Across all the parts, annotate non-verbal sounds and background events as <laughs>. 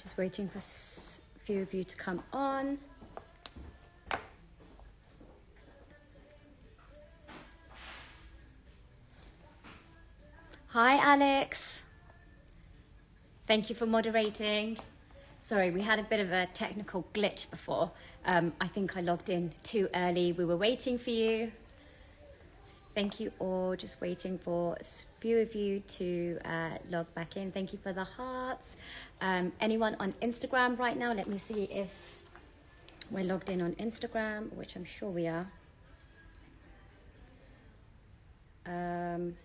Just waiting for a few of you to come on. Hi, Alex. Thank you for moderating. Sorry, we had a bit of a technical glitch before. Um, I think I logged in too early. We were waiting for you. Thank you all. Just waiting for a few of you to uh, log back in. Thank you for the hearts. Um, anyone on Instagram right now? Let me see if we're logged in on Instagram, which I'm sure we are. Um,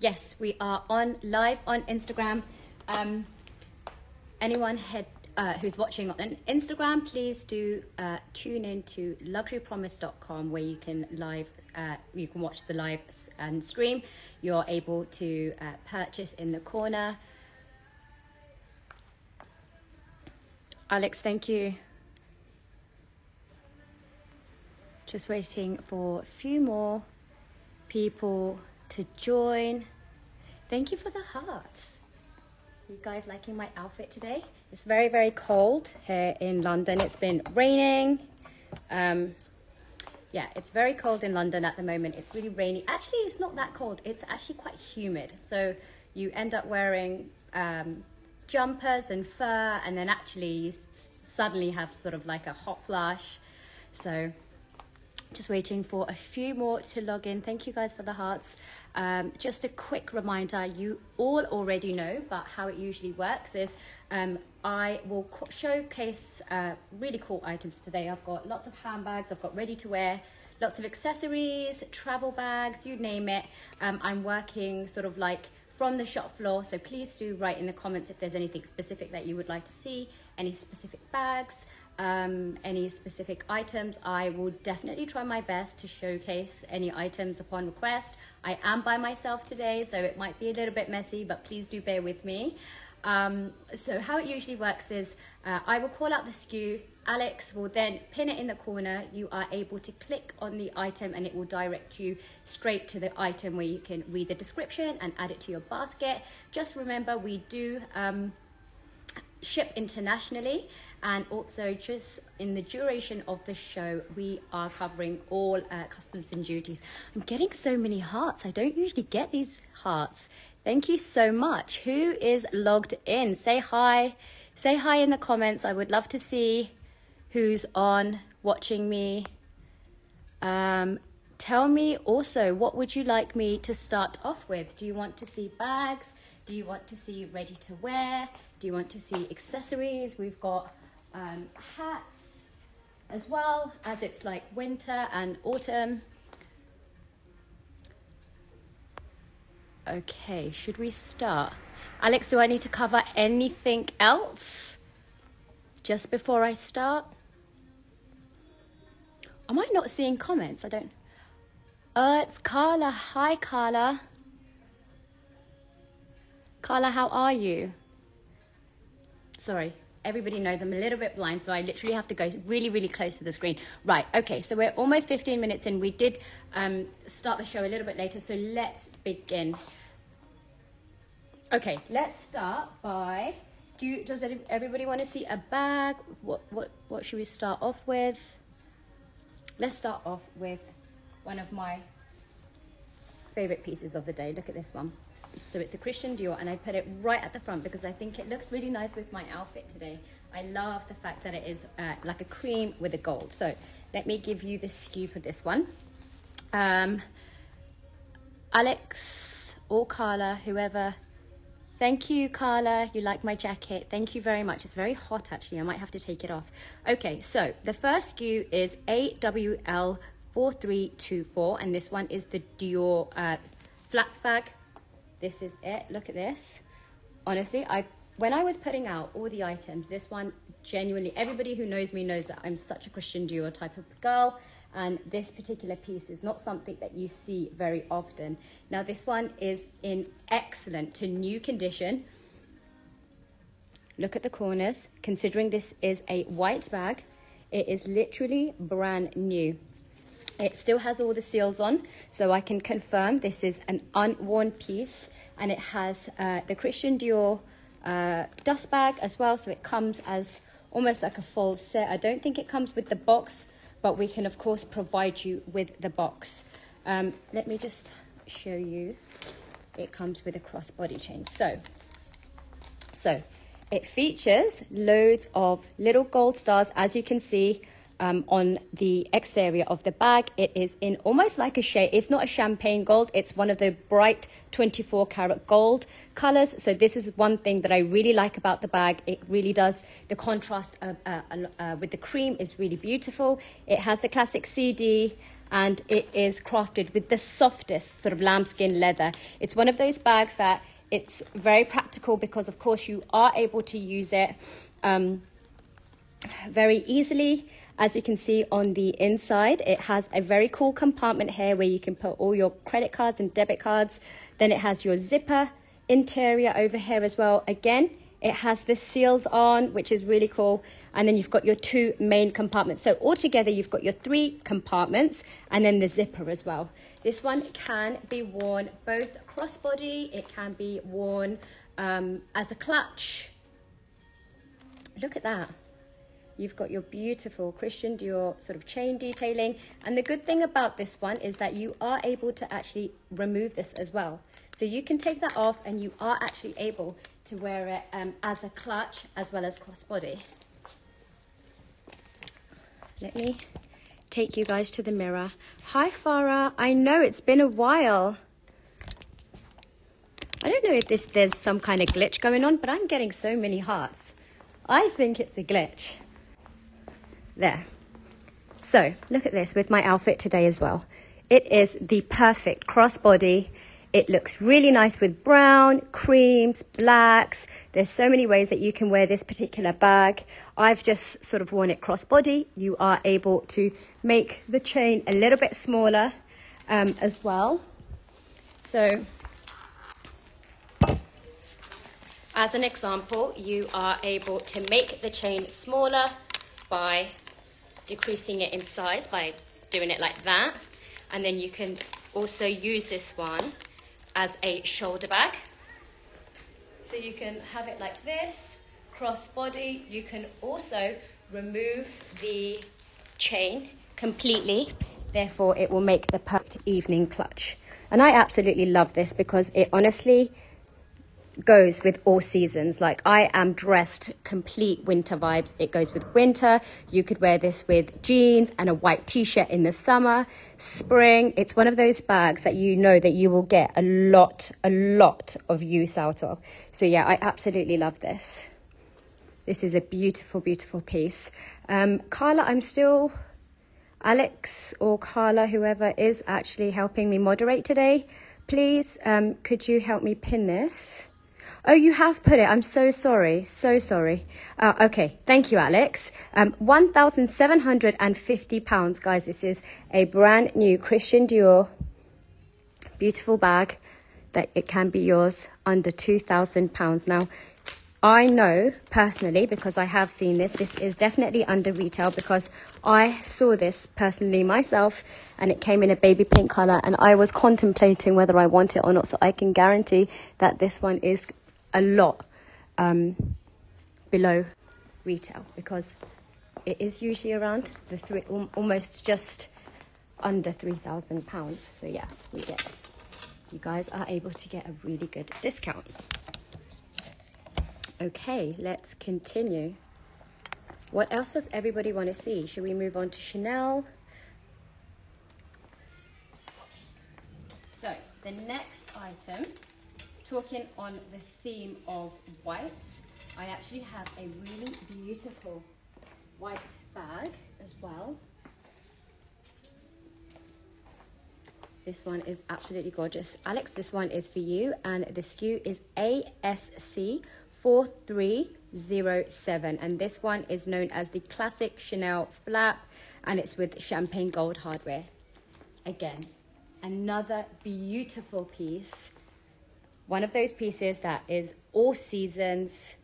yes, we are on live on Instagram. Um, anyone head uh, who's watching on Instagram, please do uh, tune in to luxurypromise.com where you can live, uh, you can watch the live and stream. You're able to uh, purchase in the corner. Alex, thank you. Just waiting for a few more people to join. Thank you for the hearts. You guys liking my outfit today? It's very, very cold here in London. It's been raining. Um, yeah, it's very cold in London at the moment. It's really rainy. Actually, it's not that cold. It's actually quite humid. So you end up wearing um, jumpers and fur, and then actually you suddenly have sort of like a hot flash. So just waiting for a few more to log in. Thank you guys for the hearts. Um, just a quick reminder you all already know, but how it usually works is um, I will showcase uh, really cool items today. I've got lots of handbags, I've got ready to wear, lots of accessories, travel bags, you name it. Um, I'm working sort of like from the shop floor, so please do write in the comments if there's anything specific that you would like to see, any specific bags um, any specific items. I will definitely try my best to showcase any items upon request. I am by myself today, so it might be a little bit messy, but please do bear with me. Um, so how it usually works is uh, I will call out the SKU. Alex will then pin it in the corner. You are able to click on the item and it will direct you straight to the item where you can read the description and add it to your basket. Just remember we do um, ship internationally and also just in the duration of the show we are covering all uh, customs and duties. I'm getting so many hearts. I don't usually get these hearts. Thank you so much. Who is logged in? Say hi. Say hi in the comments. I would love to see who's on watching me. Um, tell me also what would you like me to start off with? Do you want to see bags? Do you want to see ready to wear? Do you want to see accessories? We've got um, hats as well as it's like winter and autumn okay should we start alex do i need to cover anything else just before i start am i not seeing comments i don't uh, it's Carla. Hi, Carla. Carla, how are you? Sorry, everybody knows I'm a little bit blind, so I literally have to go really, really close to the screen. Right, okay, so we're almost 15 minutes in. We did um, start the show a little bit later, so let's begin. Okay, let's start by. Do you, does everybody want to see a bag? What, what, what should we start off with? Let's start off with one of my favorite pieces of the day. Look at this one. So it's a Christian Dior, and I put it right at the front because I think it looks really nice with my outfit today. I love the fact that it is uh, like a cream with a gold. So let me give you the SKU for this one. Um, Alex or Carla, whoever. Thank you, Carla. You like my jacket. Thank you very much. It's very hot, actually. I might have to take it off. Okay, so the first SKU is AWL 4324, and this one is the Dior uh, flap bag. This is it. Look at this. Honestly, I when I was putting out all the items, this one genuinely, everybody who knows me knows that I'm such a Christian Dior type of girl. And this particular piece is not something that you see very often. Now, this one is in excellent to new condition. Look at the corners. Considering this is a white bag, it is literally brand new. It still has all the seals on, so I can confirm this is an unworn piece and it has uh, the Christian Dior uh, dust bag as well. So it comes as almost like a full set. I don't think it comes with the box, but we can of course provide you with the box. Um, let me just show you. It comes with a crossbody chain. So, so it features loads of little gold stars, as you can see um, on the exterior of the bag. It is in almost like a shade. It's not a champagne gold. It's one of the bright 24 karat gold colors. So this is one thing that I really like about the bag. It really does. The contrast uh, uh, uh, with the cream is really beautiful. It has the classic CD and it is crafted with the softest sort of lambskin leather. It's one of those bags that it's very practical because of course you are able to use it um, very easily. As you can see on the inside, it has a very cool compartment here where you can put all your credit cards and debit cards. Then it has your zipper interior over here as well. Again, it has the seals on, which is really cool. And then you've got your two main compartments. So altogether, you've got your three compartments and then the zipper as well. This one can be worn both crossbody, it can be worn um, as a clutch. Look at that. You've got your beautiful Christian Dior sort of chain detailing. And the good thing about this one is that you are able to actually remove this as well. So you can take that off and you are actually able to wear it um, as a clutch as well as crossbody. Let me take you guys to the mirror. Hi Farah, I know it's been a while. I don't know if this there's some kind of glitch going on, but I'm getting so many hearts. I think it's a glitch. There. So look at this with my outfit today as well. It is the perfect crossbody. It looks really nice with brown, creams, blacks. There's so many ways that you can wear this particular bag. I've just sort of worn it crossbody. You are able to make the chain a little bit smaller um, as well. So as an example, you are able to make the chain smaller by decreasing it in size by doing it like that. And then you can also use this one as a shoulder bag. So you can have it like this, cross body. You can also remove the chain completely. Therefore, it will make the perfect evening clutch. And I absolutely love this because it honestly goes with all seasons. Like I am dressed complete winter vibes. It goes with winter. You could wear this with jeans and a white t-shirt in the summer, spring. It's one of those bags that you know that you will get a lot, a lot of use out of. So yeah, I absolutely love this. This is a beautiful, beautiful piece. Um, Carla, I'm still, Alex or Carla, whoever is actually helping me moderate today, please, um, could you help me pin this? Oh, you have put it. I'm so sorry. So sorry. Uh, okay. Thank you, Alex. Um, £1,750, guys. This is a brand new Christian Dior beautiful bag that it can be yours under £2,000. Now, I know personally because I have seen this, this is definitely under retail because I saw this personally myself and it came in a baby pink color and I was contemplating whether I want it or not. So I can guarantee that this one is a lot um, below retail because it is usually around the three, almost just under three thousand pounds. So yes, we get you guys are able to get a really good discount. Okay, let's continue. What else does everybody want to see? Should we move on to Chanel? So the next item talking on the theme of whites, I actually have a really beautiful white bag as well. This one is absolutely gorgeous. Alex, this one is for you, and the SKU is ASC 4307, and this one is known as the classic Chanel flap, and it's with champagne gold hardware. Again, another beautiful piece one of those pieces that is all seasons.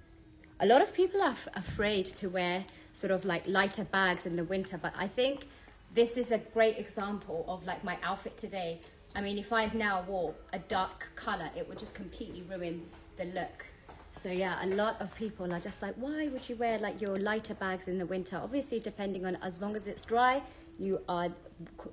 A lot of people are afraid to wear sort of like lighter bags in the winter, but I think this is a great example of like my outfit today. I mean, if I've now wore a dark color, it would just completely ruin the look. So yeah, a lot of people are just like, why would you wear like your lighter bags in the winter? Obviously, depending on as long as it's dry, you are,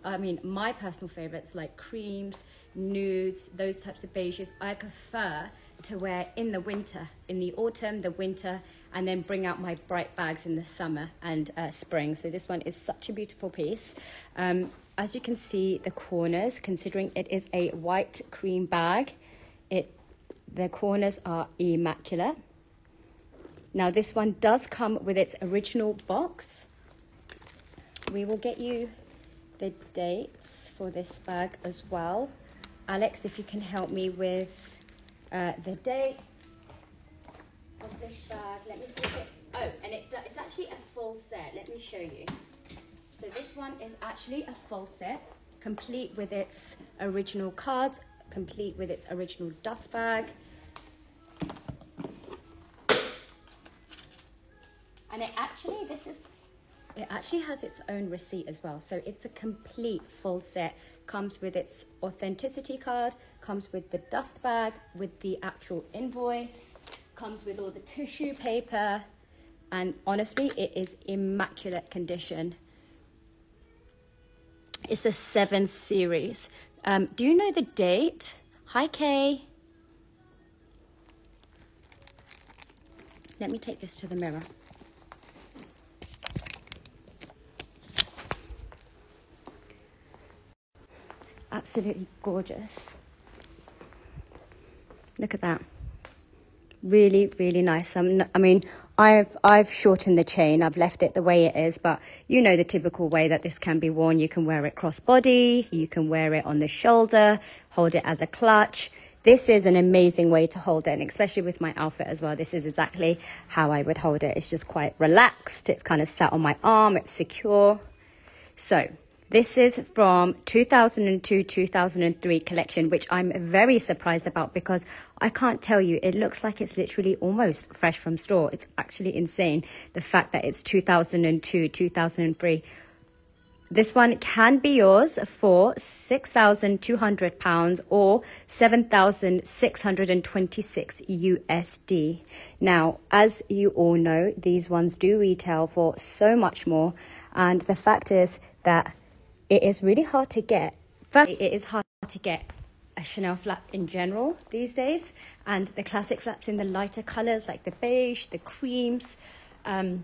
I mean, my personal favorites like creams, nudes, those types of beiges. I prefer to wear in the winter, in the autumn, the winter, and then bring out my bright bags in the summer and uh, spring. So this one is such a beautiful piece. Um, as you can see, the corners, considering it is a white cream bag, the corners are immaculate. Now this one does come with its original box. We will get you the dates for this bag as well. Alex, if you can help me with uh, the date of this bag. Let me see if it, oh, and it, it's actually a full set. Let me show you. So this one is actually a full set, complete with its original cards, complete with its original dust bag. And it actually, this is, it actually has its own receipt as well. So it's a complete full set, comes with its authenticity card, comes with the dust bag, with the actual invoice, comes with all the tissue paper, and honestly, it is immaculate condition. It's a seven series. Um, do you know the date? Hi, Kay. Let me take this to the mirror. Absolutely gorgeous. Look at that. Really, really nice. Um, I mean, I've I've shortened the chain. I've left it the way it is, but you know the typical way that this can be worn. You can wear it cross body. You can wear it on the shoulder. Hold it as a clutch. This is an amazing way to hold it, and especially with my outfit as well. This is exactly how I would hold it. It's just quite relaxed. It's kind of sat on my arm. It's secure. So this is from 2002 2003 collection, which I'm very surprised about because I can't tell you, it looks like it's literally almost fresh from store. It's actually insane the fact that it's 2002 2003. This one can be yours for £6,200 or 7,626 USD. Now, as you all know, these ones do retail for so much more. And the fact is that it is really hard to get. First, it is hard to get a Chanel flap in general these days, and the classic flaps in the lighter colors like the beige, the creams, um,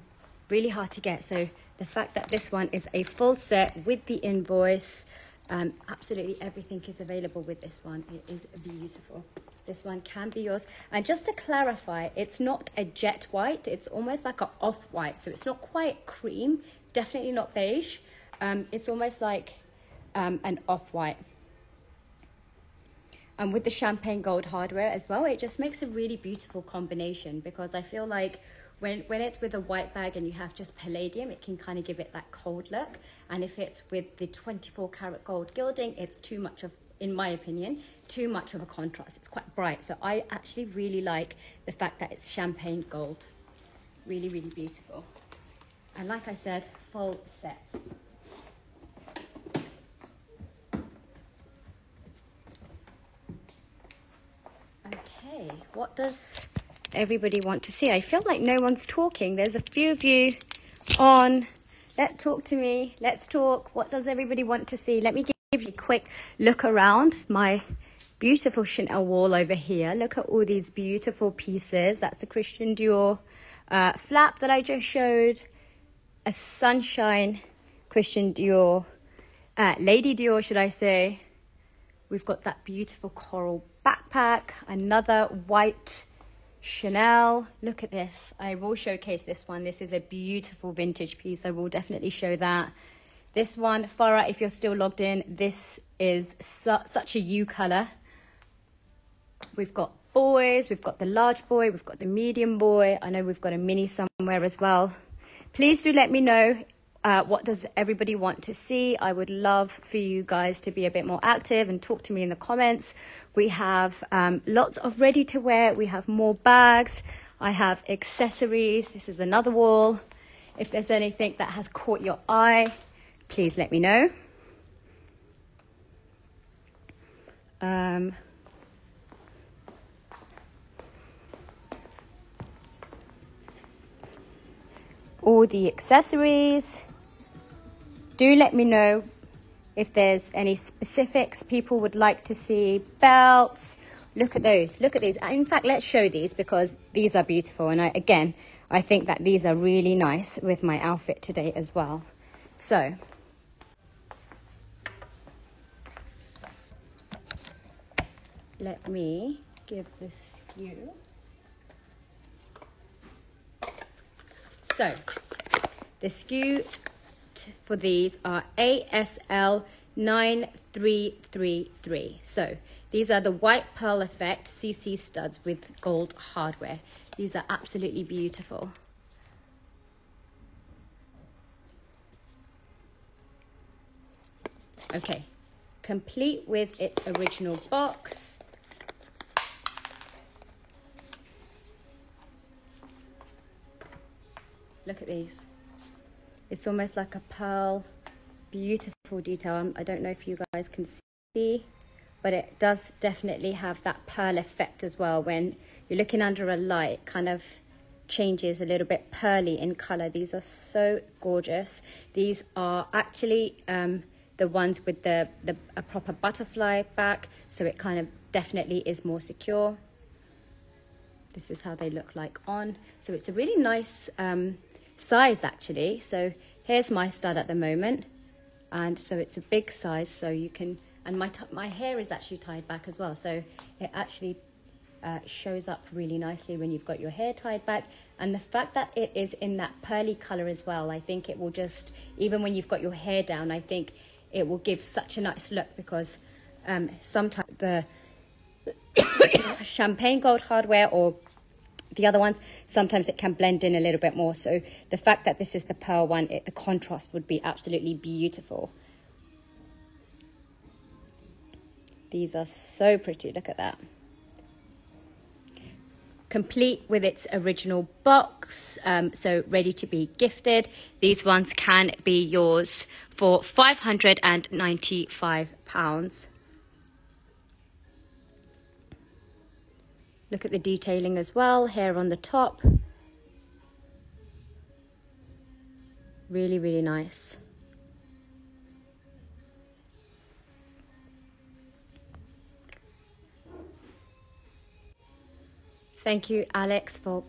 really hard to get. So the fact that this one is a full set with the invoice, um, absolutely everything is available with this one. It is beautiful. This one can be yours. And just to clarify, it's not a jet white. It's almost like an off-white. So it's not quite cream, definitely not beige. Um, it's almost like um, an off-white. And with the champagne gold hardware as well, it just makes a really beautiful combination because I feel like when, when it's with a white bag and you have just palladium, it can kind of give it that cold look. And if it's with the 24 karat gold gilding, it's too much of, in my opinion, too much of a contrast. It's quite bright. So I actually really like the fact that it's champagne gold. Really, really beautiful. And like I said, full set. What does everybody want to see? I feel like no one's talking. There's a few of you on. Let's talk to me. Let's talk. What does everybody want to see? Let me give you a quick look around my beautiful Chanel wall over here. Look at all these beautiful pieces. That's the Christian Dior uh, flap that I just showed. A sunshine Christian Dior, uh, Lady Dior, should I say. We've got that beautiful coral backpack, another white Chanel. Look at this. I will showcase this one. This is a beautiful vintage piece. I will definitely show that. This one, Farah, if you're still logged in, this is su such a U color. We've got boys, we've got the large boy, we've got the medium boy. I know we've got a mini somewhere as well. Please do let me know uh, what does everybody want to see? I would love for you guys to be a bit more active and talk to me in the comments. We have um, lots of ready to wear. We have more bags. I have accessories. This is another wall. If there's anything that has caught your eye, please let me know. Um, all the accessories. Do let me know if there's any specifics people would like to see. Belts. Look at those. Look at these. Uh, in fact, let's show these because these are beautiful. And I, again, I think that these are really nice with my outfit today as well. So, let me give this you. So, the For these are ASL 9333. So, these are the white pearl effect CC studs with gold hardware. These are absolutely beautiful. Okay, complete with its original box. Look at these. It's almost like a pearl, beautiful detail. I don't know if you guys can see, but it does definitely have that pearl effect as well. When you're looking under a light, kind of changes a little bit pearly in color. These are so gorgeous. These are actually um, the ones with the, the a proper butterfly back, so it kind of definitely is more secure. This is how they look like on. So it's a really nice um, size actually. So here's my stud at the moment. And so it's a big size so you can, and my, my hair is actually tied back as well. So it actually uh, shows up really nicely when you've got your hair tied back. And the fact that it is in that pearly color as well, I think it will just, even when you've got your hair down, I think it will give such a nice look because um, sometimes the <coughs> champagne gold hardware or the other ones, sometimes it can blend in a little bit more. So the fact that this is the pearl one, it, the contrast would be absolutely beautiful. These are so pretty. Look at that. Complete with its original box, um, so ready to be gifted. These ones can be yours for £595. Look at the detailing as well, here on the top. Really, really nice. Thank you, Alex, for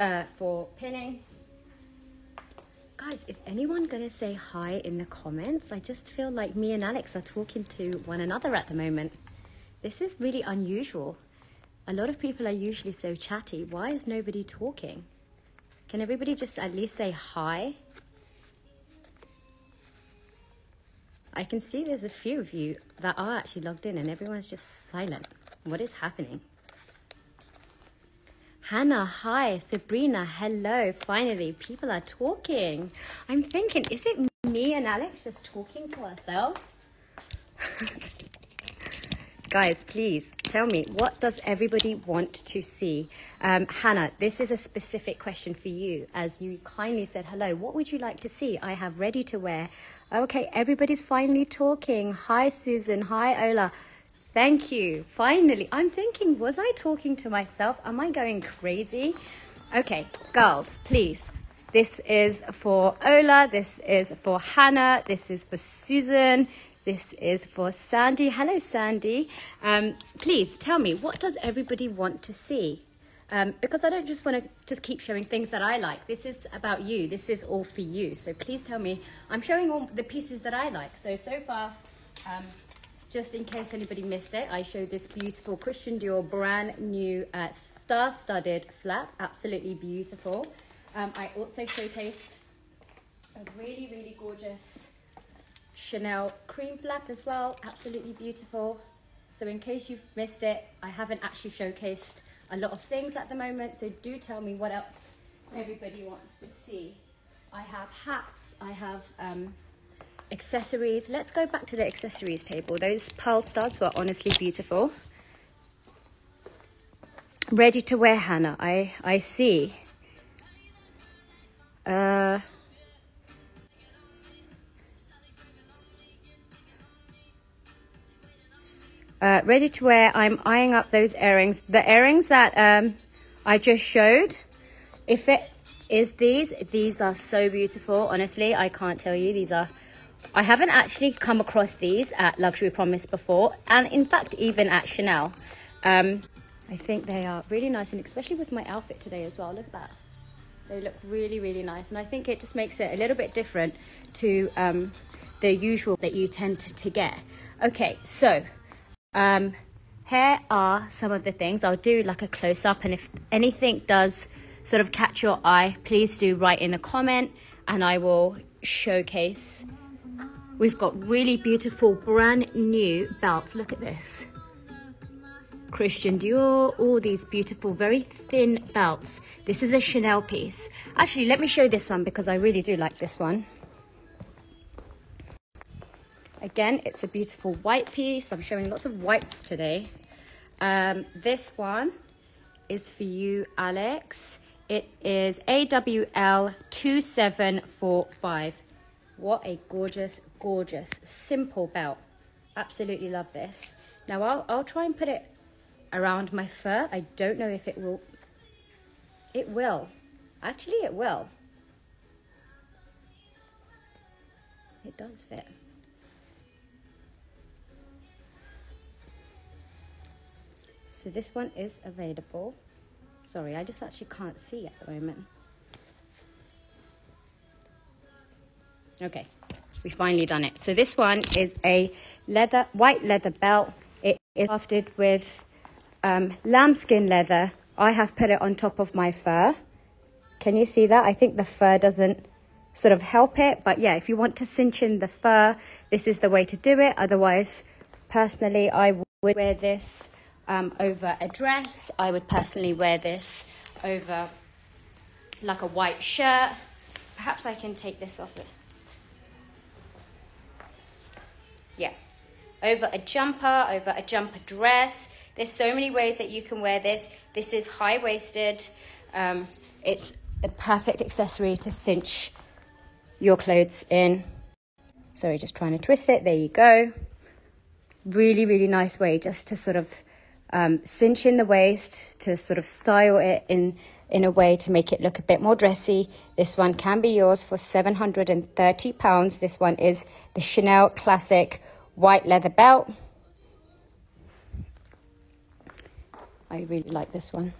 uh, for pinning. Guys, is anyone going to say hi in the comments? I just feel like me and Alex are talking to one another at the moment. This is really unusual. A lot of people are usually so chatty. Why is nobody talking? Can everybody just at least say hi? I can see there's a few of you that are actually logged in and everyone's just silent. What is happening? Hannah, hi. Sabrina, hello. Finally, people are talking. I'm thinking, is it me and Alex just talking to ourselves? <laughs> Guys, please tell me, what does everybody want to see? Um, Hannah, this is a specific question for you. As you kindly said hello, what would you like to see? I have ready to wear. Okay, everybody's finally talking. Hi, Susan. Hi, Ola. Thank you. Finally, I'm thinking, was I talking to myself? Am I going crazy? Okay, girls, please. This is for Ola. This is for Hannah. This is for Susan. This is for Sandy. Hello, Sandy. Um, please tell me, what does everybody want to see? Um, because I don't just want to just keep showing things that I like. This is about you. This is all for you. So please tell me. I'm showing all the pieces that I like. So, so far, um, just in case anybody missed it, I showed this beautiful Christian Dior brand new uh, star-studded flap. Absolutely beautiful. Um, I also showcased a really, really gorgeous Chanel cream flap as well, absolutely beautiful. So in case you've missed it, I haven't actually showcased a lot of things at the moment, so do tell me what else everybody wants to see. I have hats, I have um, accessories. Let's go back to the accessories table. Those pearl studs were honestly beautiful. Ready to wear, Hannah, I, I see. Uh, uh, ready to wear. I'm eyeing up those earrings. The earrings that um, I just showed, if it is these, these are so beautiful. Honestly, I can't tell you. These are, I haven't actually come across these at Luxury Promise before. And in fact, even at Chanel. Um, I think they are really nice and especially with my outfit today as well. Look at that. They look really, really nice. And I think it just makes it a little bit different to um, the usual that you tend to, to get. Okay, so um, here are some of the things. I'll do like a close up, and if anything does sort of catch your eye, please do write in a comment and I will showcase. We've got really beautiful brand new belts. Look at this. Christian Dior, all these beautiful, very thin belts. This is a Chanel piece. Actually, let me show this one because I really do like this one. Again, it's a beautiful white piece. I'm showing lots of whites today. Um, this one is for you, Alex. It is AWL 2745. What a gorgeous, gorgeous, simple belt. Absolutely love this. Now, I'll, I'll try and put it around my fur. I don't know if it will. It will. Actually, it will. It does fit. So this one is available. Sorry, I just actually can't see at the moment. Okay, we finally done it. So this one is a leather, white leather belt. It is crafted with um, lambskin leather. I have put it on top of my fur. Can you see that? I think the fur doesn't sort of help it. But yeah, if you want to cinch in the fur, this is the way to do it. Otherwise, personally, I would wear this um, over a dress. I would personally wear this over like a white shirt. Perhaps I can take this off. Yeah, over a jumper, over a jumper dress. There's so many ways that you can wear this. This is high waisted. Um, it's the perfect accessory to cinch your clothes in. Sorry, just trying to twist it. There you go. Really, really nice way just to sort of um, cinch in the waist to sort of style it in in a way to make it look a bit more dressy. This one can be yours for 730 pounds. This one is the Chanel Classic white leather belt. I really like this one.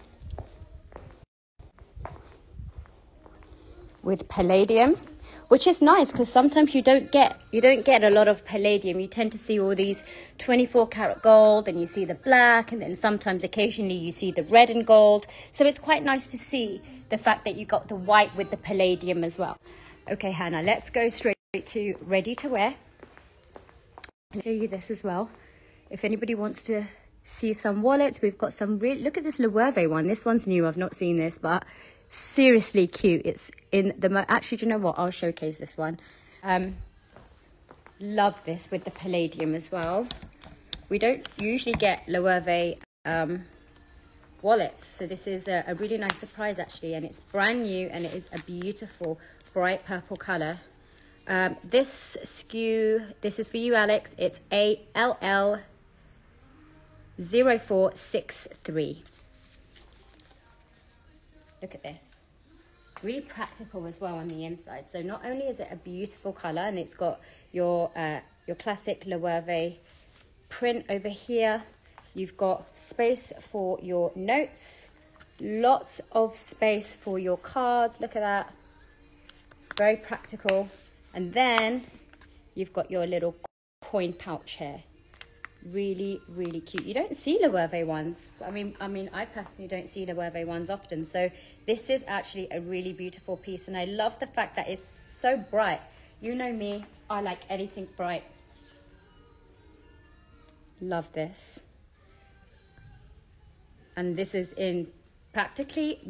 With palladium which is nice because sometimes you don't get you don't get a lot of palladium. You tend to see all these 24 karat gold and you see the black and then sometimes occasionally you see the red and gold. So it's quite nice to see the fact that you got the white with the palladium as well. Okay, Hannah, let's go straight to ready to wear. I'll show you this as well. If anybody wants to see some wallets, we've got some real look at this Loewe one. This one's new. I've not seen this, but seriously cute. It's in the mo- actually, do you know what? I'll showcase this one. Um, love this with the palladium as well. We don't usually get Loewe um, wallets, so this is a, a really nice surprise actually, and it's brand new and it is a beautiful bright purple color. Um, this SKU, this is for you, Alex. It's ALL 0463. Look at this. Really practical as well on the inside. So not only is it a beautiful color and it's got your, uh, your classic Loewe print over here, you've got space for your notes, lots of space for your cards. Look at that. Very practical. And then you've got your little coin pouch here really really cute. You don't see Loewe ones. I mean I mean I personally don't see Loewe ones often. So this is actually a really beautiful piece and I love the fact that it's so bright. You know me I like anything bright. Love this. And this is in practically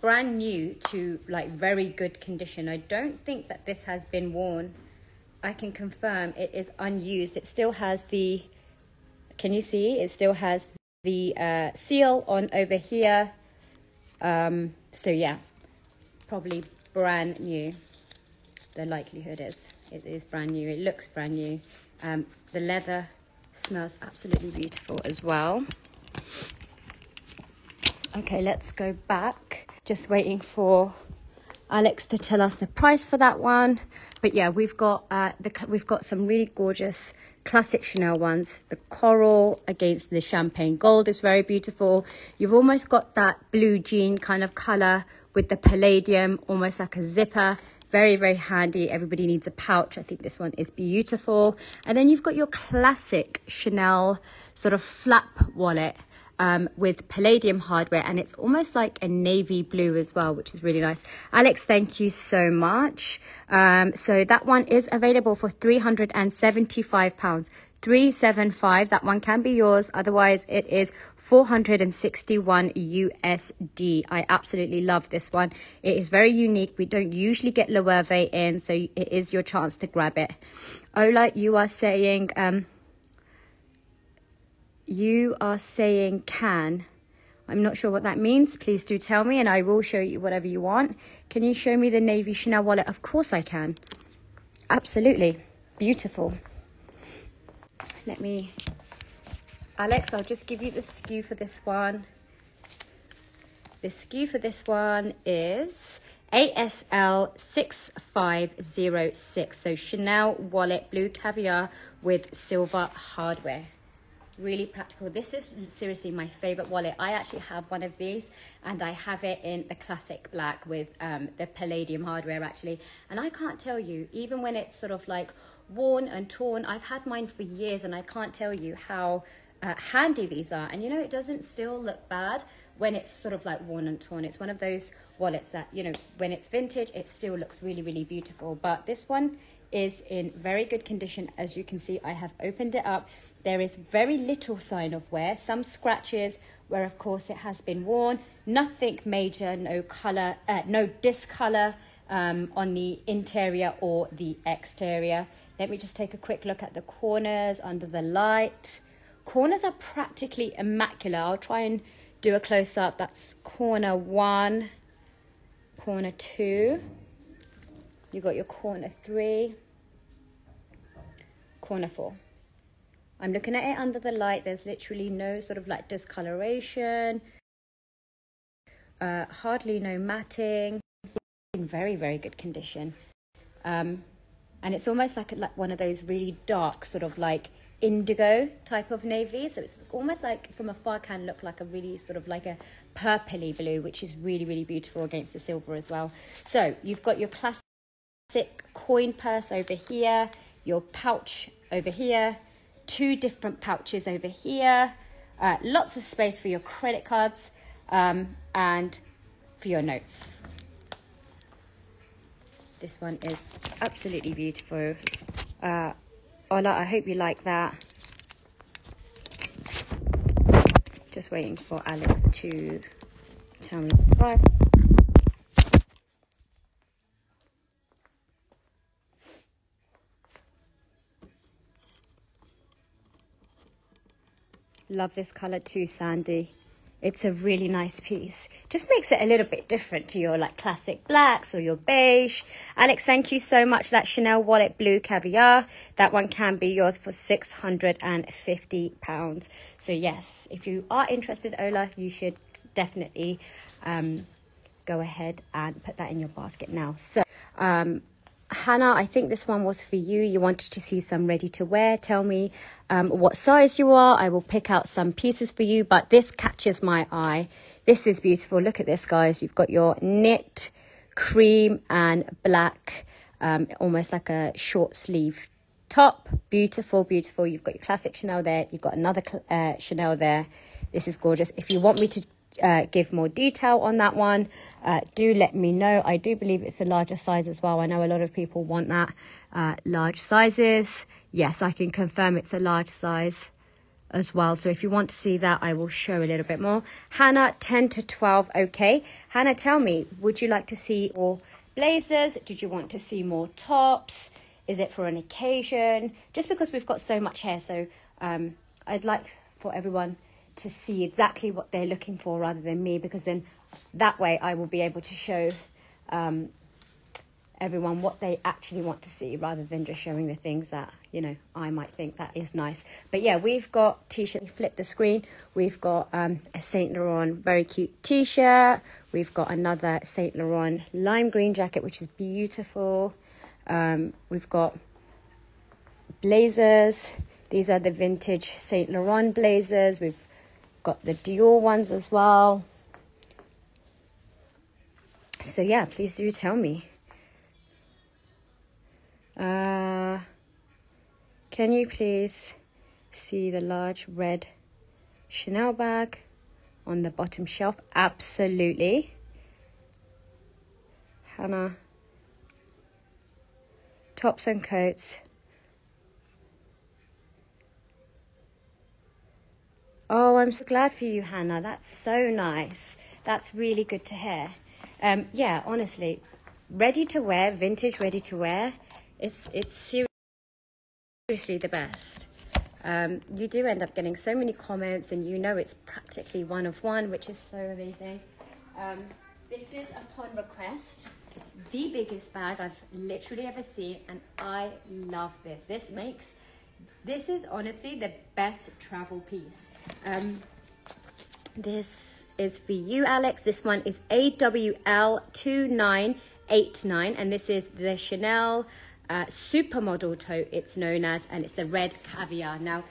brand new to like very good condition. I don't think that this has been worn. I can confirm it is unused. It still has the can you see it still has the uh, seal on over here um, so yeah probably brand new the likelihood is it is brand new it looks brand new um, the leather Smells absolutely beautiful as well. Okay, let's go back. Just waiting for Alex to tell us the price for that one. But yeah, we've got uh, the we've got some really gorgeous classic Chanel ones. The coral against the champagne gold is very beautiful. You've almost got that blue jean kind of color with the palladium, almost like a zipper. Very, very handy. Everybody needs a pouch. I think this one is beautiful. And then you've got your classic Chanel sort of flap wallet um, with palladium hardware and it's almost like a navy blue as well which is really nice alex thank you so much um, so that one is available for 375 pounds 375 that one can be yours otherwise it is 461 USD. I absolutely love this one. It is very unique. We don't usually get Loewe in, so it is your chance to grab it. Ola, you are saying um, you are saying can. I'm not sure what that means. Please do tell me and I will show you whatever you want. Can you show me the Navy Chanel wallet? Of course I can. Absolutely. Beautiful. Let me... Alex, I'll just give you the SKU for this one. The SKU for this one is ASL 6506. So Chanel wallet, blue caviar with silver hardware really practical. This is seriously my favorite wallet. I actually have one of these and I have it in the classic black with um, the palladium hardware actually. And I can't tell you, even when it's sort of like worn and torn, I've had mine for years and I can't tell you how uh, handy these are. And you know, it doesn't still look bad when it's sort of like worn and torn. It's one of those wallets that, you know, when it's vintage, it still looks really, really beautiful. But this one is in very good condition. As you can see, I have opened it up there is very little sign of wear, some scratches where of course it has been worn, nothing major, no color, uh, no discolor um, on the interior or the exterior. Let me just take a quick look at the corners under the light. Corners are practically immaculate. I'll try and do a close up. That's corner one, corner two. You got your corner three, corner four. I'm looking at it under the light. There's literally no sort of like discoloration, uh, hardly no matting, in very, very good condition. Um, and it's almost like, like one of those really dark sort of like indigo type of navy. So it's almost like from afar can look like a really sort of like a purpley blue, which is really, really beautiful against the silver as well. So you've got your classic coin purse over here, your pouch over here, two different pouches over here, uh, lots of space for your credit cards um, and for your notes. This one is absolutely beautiful. Uh, Ola, I hope you like that. Just waiting for Alex to tell me Love this color too, Sandy. It's a really nice piece. Just makes it a little bit different to your like classic blacks or your beige. Alex, thank you so much. That Chanel Wallet Blue Caviar. That one can be yours for £650. So yes, if you are interested, Ola, you should definitely um, go ahead and put that in your basket now. So um, Hannah, I think this one was for you. You wanted to see some ready to wear. Tell me um, what size you are. I will pick out some pieces for you, but this catches my eye. This is beautiful. Look at this, guys. You've got your knit, cream, and black, um, almost like a short sleeve top. Beautiful, beautiful. You've got your classic Chanel there. You've got another uh, Chanel there. This is gorgeous. If you want me to uh, give more detail on that one, uh, do let me know. I do believe it's a larger size as well. I know a lot of people want that uh, large sizes. Yes, I can confirm it's a large size as well. So if you want to see that, I will show a little bit more. Hannah, 10 to 12, okay. Hannah, tell me, would you like to see more blazers? Did you want to see more tops? Is it for an occasion? Just because we've got so much hair, so um, I'd like for everyone to see exactly what they're looking for rather than me because then that way I will be able to show um, everyone what they actually want to see rather than just showing the things that you know I might think that is nice. But yeah, we've got t-shirt. Flip the screen. We've got um, a Saint Laurent very cute t-shirt. We've got another Saint Laurent lime green jacket, which is beautiful. Um, we've got blazers. These are the vintage Saint Laurent blazers. We've got the Dior ones as well. So yeah, please do tell me. Uh, can you please see the large red Chanel bag on the bottom shelf? Absolutely. Hannah. Tops and coats. Oh, I'm so glad for you, Hannah. That's so nice. That's really good to hear. Um, yeah, honestly, ready to wear, vintage ready to wear. It's it's seriously the best. Um, you do end up getting so many comments, and you know it's practically one of one, which is so amazing. Um, this is upon request the biggest bag I've literally ever seen, and I love this. This makes this is honestly the best travel piece. Um, this is for you, Alex. This one is AWL2989, and this is the Chanel uh, supermodel tote, it's known as, and it's the red caviar. Now,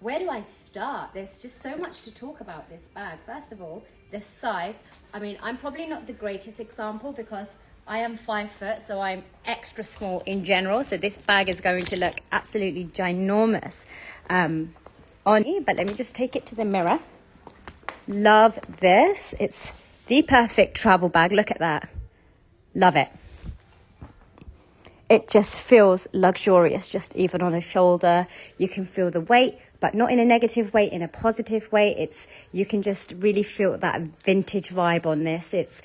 where do I start? There's just so much to talk about this bag. First of all, the size. I mean, I'm probably not the greatest example because I am five foot, so I'm extra small in general. So this bag is going to look absolutely ginormous um, on me. But let me just take it to the mirror. Love this. It's the perfect travel bag. Look at that. Love it. It just feels luxurious, just even on a shoulder. You can feel the weight, but not in a negative way, in a positive way. It's you can just really feel that vintage vibe on this. It's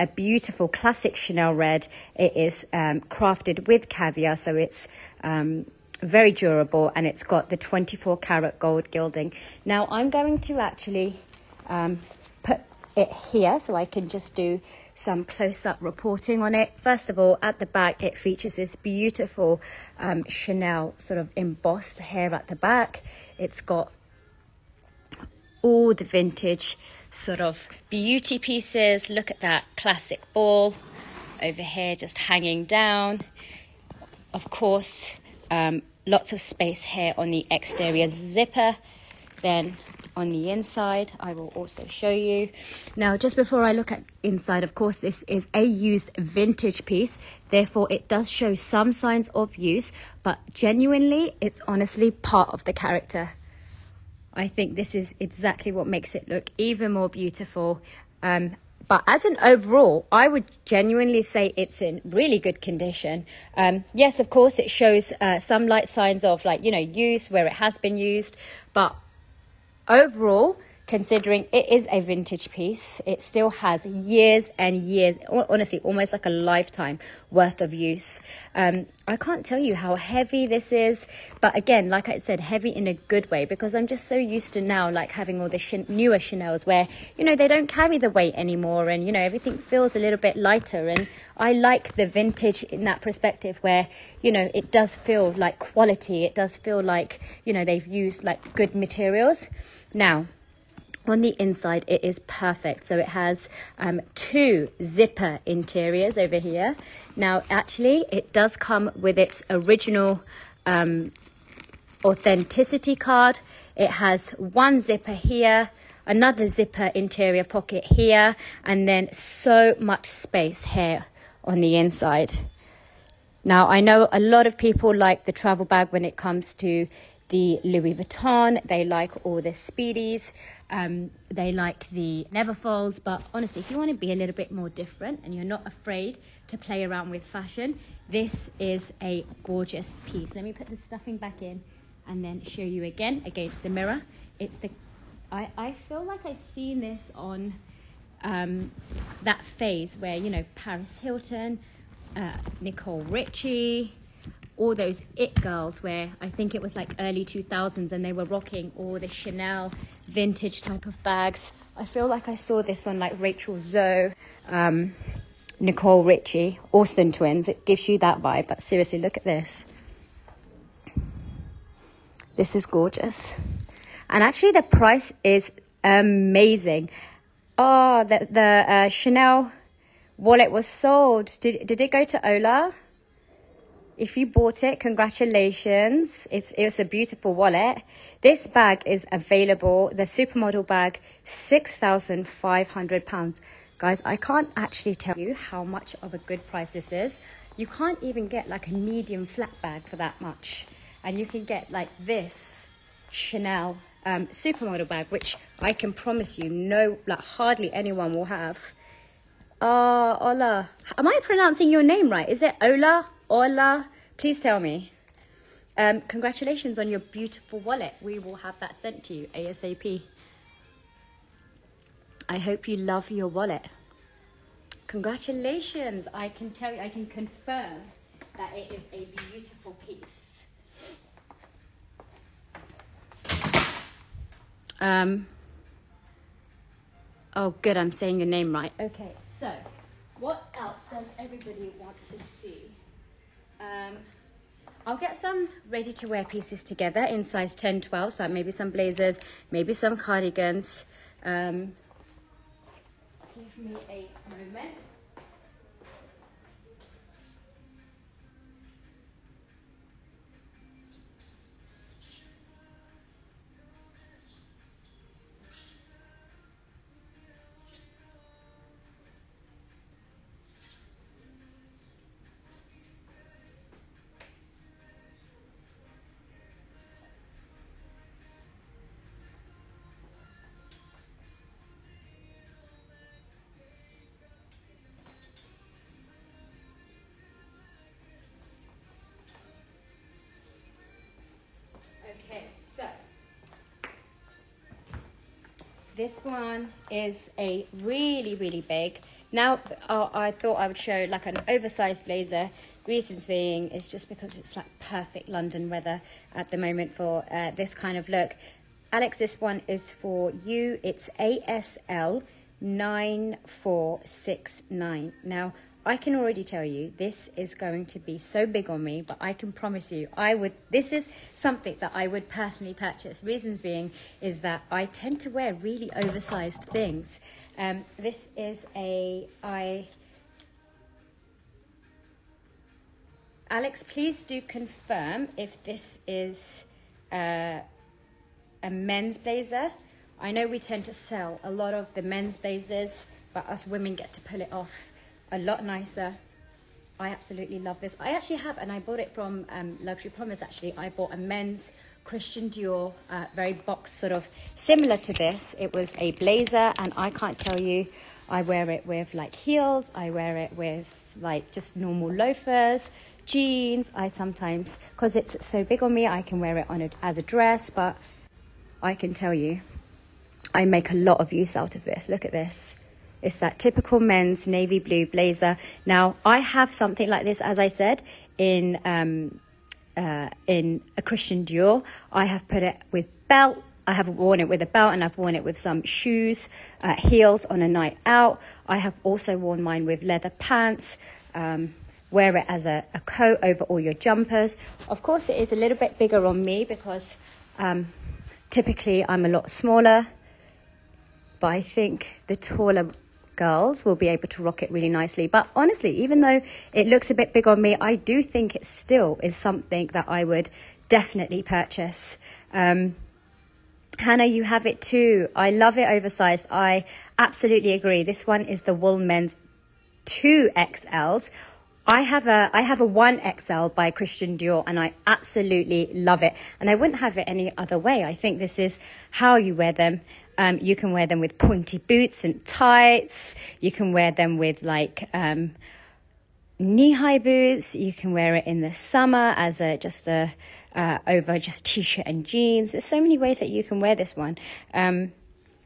a beautiful classic Chanel red. It is um, crafted with caviar, so it's um, very durable and it's got the 24 karat gold gilding. Now I'm going to actually um, put it here so I can just do some close-up reporting on it. First of all, at the back, it features this beautiful um, Chanel sort of embossed hair at the back. It's got all the vintage sort of beauty pieces. Look at that classic ball over here just hanging down. Of course, um, lots of space here on the exterior zipper. Then on the inside, I will also show you. Now, just before I look at inside, of course, this is a used vintage piece. Therefore, it does show some signs of use, but genuinely, it's honestly part of the character I think this is exactly what makes it look even more beautiful. Um, but as an overall, I would genuinely say it's in really good condition. Um, yes, of course, it shows uh, some light signs of like, you know, use where it has been used. But overall, considering it is a vintage piece. It still has years and years, honestly, almost like a lifetime worth of use. Um, I can't tell you how heavy this is, but again, like I said, heavy in a good way because I'm just so used to now like having all the ch- newer Chanels where, you know, they don't carry the weight anymore and, you know, everything feels a little bit lighter. And I like the vintage in that perspective where, you know, it does feel like quality. It does feel like, you know, they've used like good materials. Now, on the inside it is perfect. So it has um, two zipper interiors over here. Now actually it does come with its original um, authenticity card. It has one zipper here another zipper interior pocket here and then so much space here on the inside. Now i know a lot of people like the travel bag when it comes to the Louis Vuitton, they like all the Speedies, um, they like the Neverfulls. But honestly, if you want to be a little bit more different and you're not afraid to play around with fashion, this is a gorgeous piece. Let me put the stuffing back in and then show you again against the mirror. It's the, I, I feel like I've seen this on um, that phase where, you know, Paris Hilton, uh, Nicole Richie, all those it girls where I think it was like early 2000s and they were rocking all the Chanel vintage type of bags. I feel like I saw this on like Rachel Zoe, um, Nicole Richie, Olsen twins. It gives you that vibe. But seriously, look at this. This is gorgeous. And actually, the price is amazing. Oh, the, the uh, Chanel wallet was sold. Did, did it go to Ola? If you bought it, congratulations. It's, it's a beautiful wallet. This bag is available, the supermodel bag, £6,500. Guys, I can't actually tell you how much of a good price this is. You can't even get like a medium flap bag for that much. And you can get like this Chanel um, supermodel bag, which I can promise you no, like hardly anyone will have. Ah, uh, Ola. Am I pronouncing your name right? Is it Ola? Ola? Please tell me. Um, congratulations on your beautiful wallet. We will have that sent to you ASAP. I hope you love your wallet. Congratulations. I can tell you, I can confirm that it is a beautiful piece. Um, oh, good, I'm saying your name right. Okay, so what else does everybody want to see? Um, I'll get some ready to wear pieces together in size 10, 12, so maybe some blazers, maybe some cardigans. Um, give me a moment. This one is a really, really big. Now, uh, I thought I would show like an oversized blazer. Reasons being is just because it's like perfect London weather at the moment for uh, this kind of look. Alex, this one is for you. It's ASL 9469. Now, I can already tell you this is going to be so big on me, but I can promise you I would this is something that I would personally purchase. Reasons being is that I tend to wear really oversized things. Um, this is a I Alex, please do confirm if this is uh, a men's blazer. I know we tend to sell a lot of the men's blazers, but us women get to pull it off a lot nicer. I absolutely love this. I actually have, and I bought it from um, Luxury Promise actually. I bought a men's Christian Dior, uh, very box sort of similar to this. It was a blazer, and I can't tell you, I wear it with like heels, I wear it with like just normal loafers, jeans. I sometimes, because it's so big on me, I can wear it on a, as a dress, but I can tell you, I make a lot of use out of this. Look at this. It's that typical men's navy blue blazer. Now, I have something like this, as I said, in um, uh, in a Christian Dior. I have put it with belt. I have worn it with a belt and I've worn it with some shoes, uh, heels on a night out. I have also worn mine with leather pants. Um, wear it as a, a, coat over all your jumpers. Of course, it is a little bit bigger on me because um, typically I'm a lot smaller. But I think the taller girls will be able to rock it really nicely. But honestly, even though it looks a bit big on me, I do think it still is something that I would definitely purchase. Um, Hannah, you have it too. I love it oversized. I absolutely agree. This one is the wool men's two XLs. I have a I have a one XL by Christian Dior and I absolutely love it. And I wouldn't have it any other way. I think this is how you wear them. Um, you can wear them with pointy boots and tights. You can wear them with like um, knee-high boots. You can wear it in the summer as a just a uh, over just t-shirt and jeans. There's so many ways that you can wear this one. Um,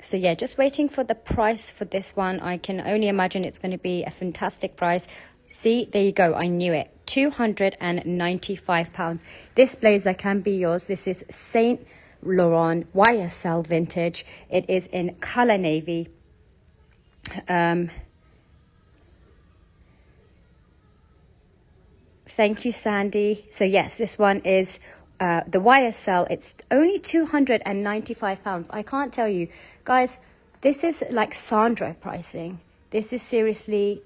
so yeah, just waiting for the price for this one. I can only imagine it's going to be a fantastic price. See, there you go. I knew it. £295. This blazer can be yours. This is Saint Laurent YSL vintage. It is in color navy. Um, Thank you, Sandy. So yes, this one is uh, the YSL. It's only two hundred and ninety-five pounds. I can't tell you, guys. This is like Sandro pricing. This is seriously.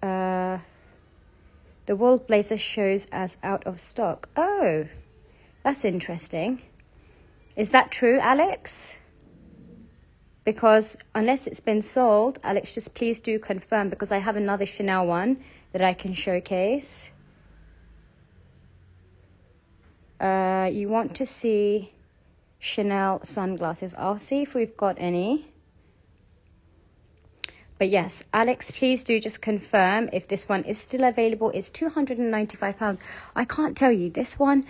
Uh, the World Blazer shows as out of stock. Oh, that's interesting. Is that true, Alex? Because unless it's been sold, Alex, just please do confirm because I have another Chanel one that I can showcase. Uh, you want to see Chanel sunglasses. I'll see if we've got any. But yes, Alex, please do just confirm if this one is still available. It's £295. I can't tell you. This one,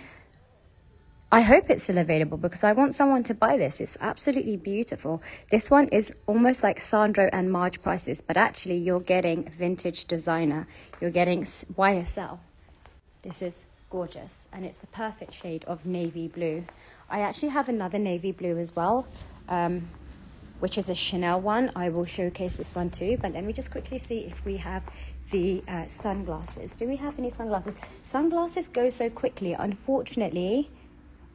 I hope it's still available because I want someone to buy this. It's absolutely beautiful. This one is almost like Sandro and Maje prices, but actually you're getting vintage designer. You're getting YSL. This is gorgeous and it's the perfect shade of navy blue. I actually have another navy blue as well. Um, which is a Chanel one. I will showcase this one too, but let me just quickly see if we have the uh, sunglasses. Do we have any sunglasses? Sunglasses go so quickly, unfortunately.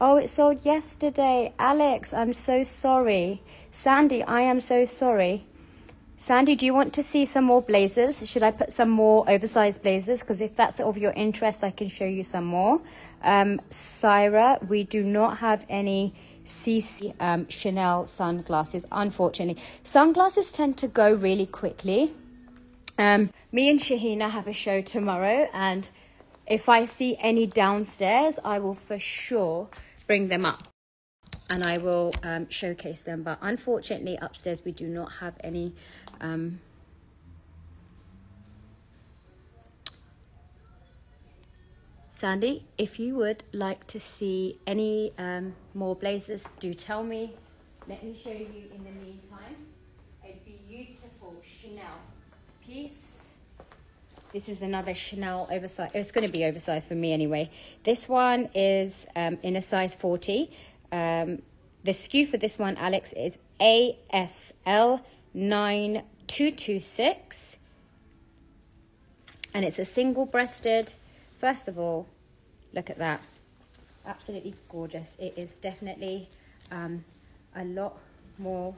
Oh, it sold yesterday. Alex, I'm so sorry. Sandy, I am so sorry. Sandy, do you want to see some more blazers? Should I put some more oversized blazers? Because if that's of your interest, I can show you some more. Um, Syra, we do not have any CC um, Chanel sunglasses, unfortunately. Sunglasses tend to go really quickly. Um, me and Shahina have a show tomorrow, and if I see any downstairs, I will for sure bring them up and I will um, showcase them. But unfortunately, upstairs we do not have any um, Sandy, if you would like to see any um, more blazers, do tell me. Let me show you in the meantime a beautiful Chanel piece. This is another Chanel oversized. It's going to be oversized for me anyway. This one is um, in a size 40. Um, the SKU for this one, Alex, is ASL 9226. And it's a single breasted First of all, look at that. Absolutely gorgeous. It is definitely um, a lot more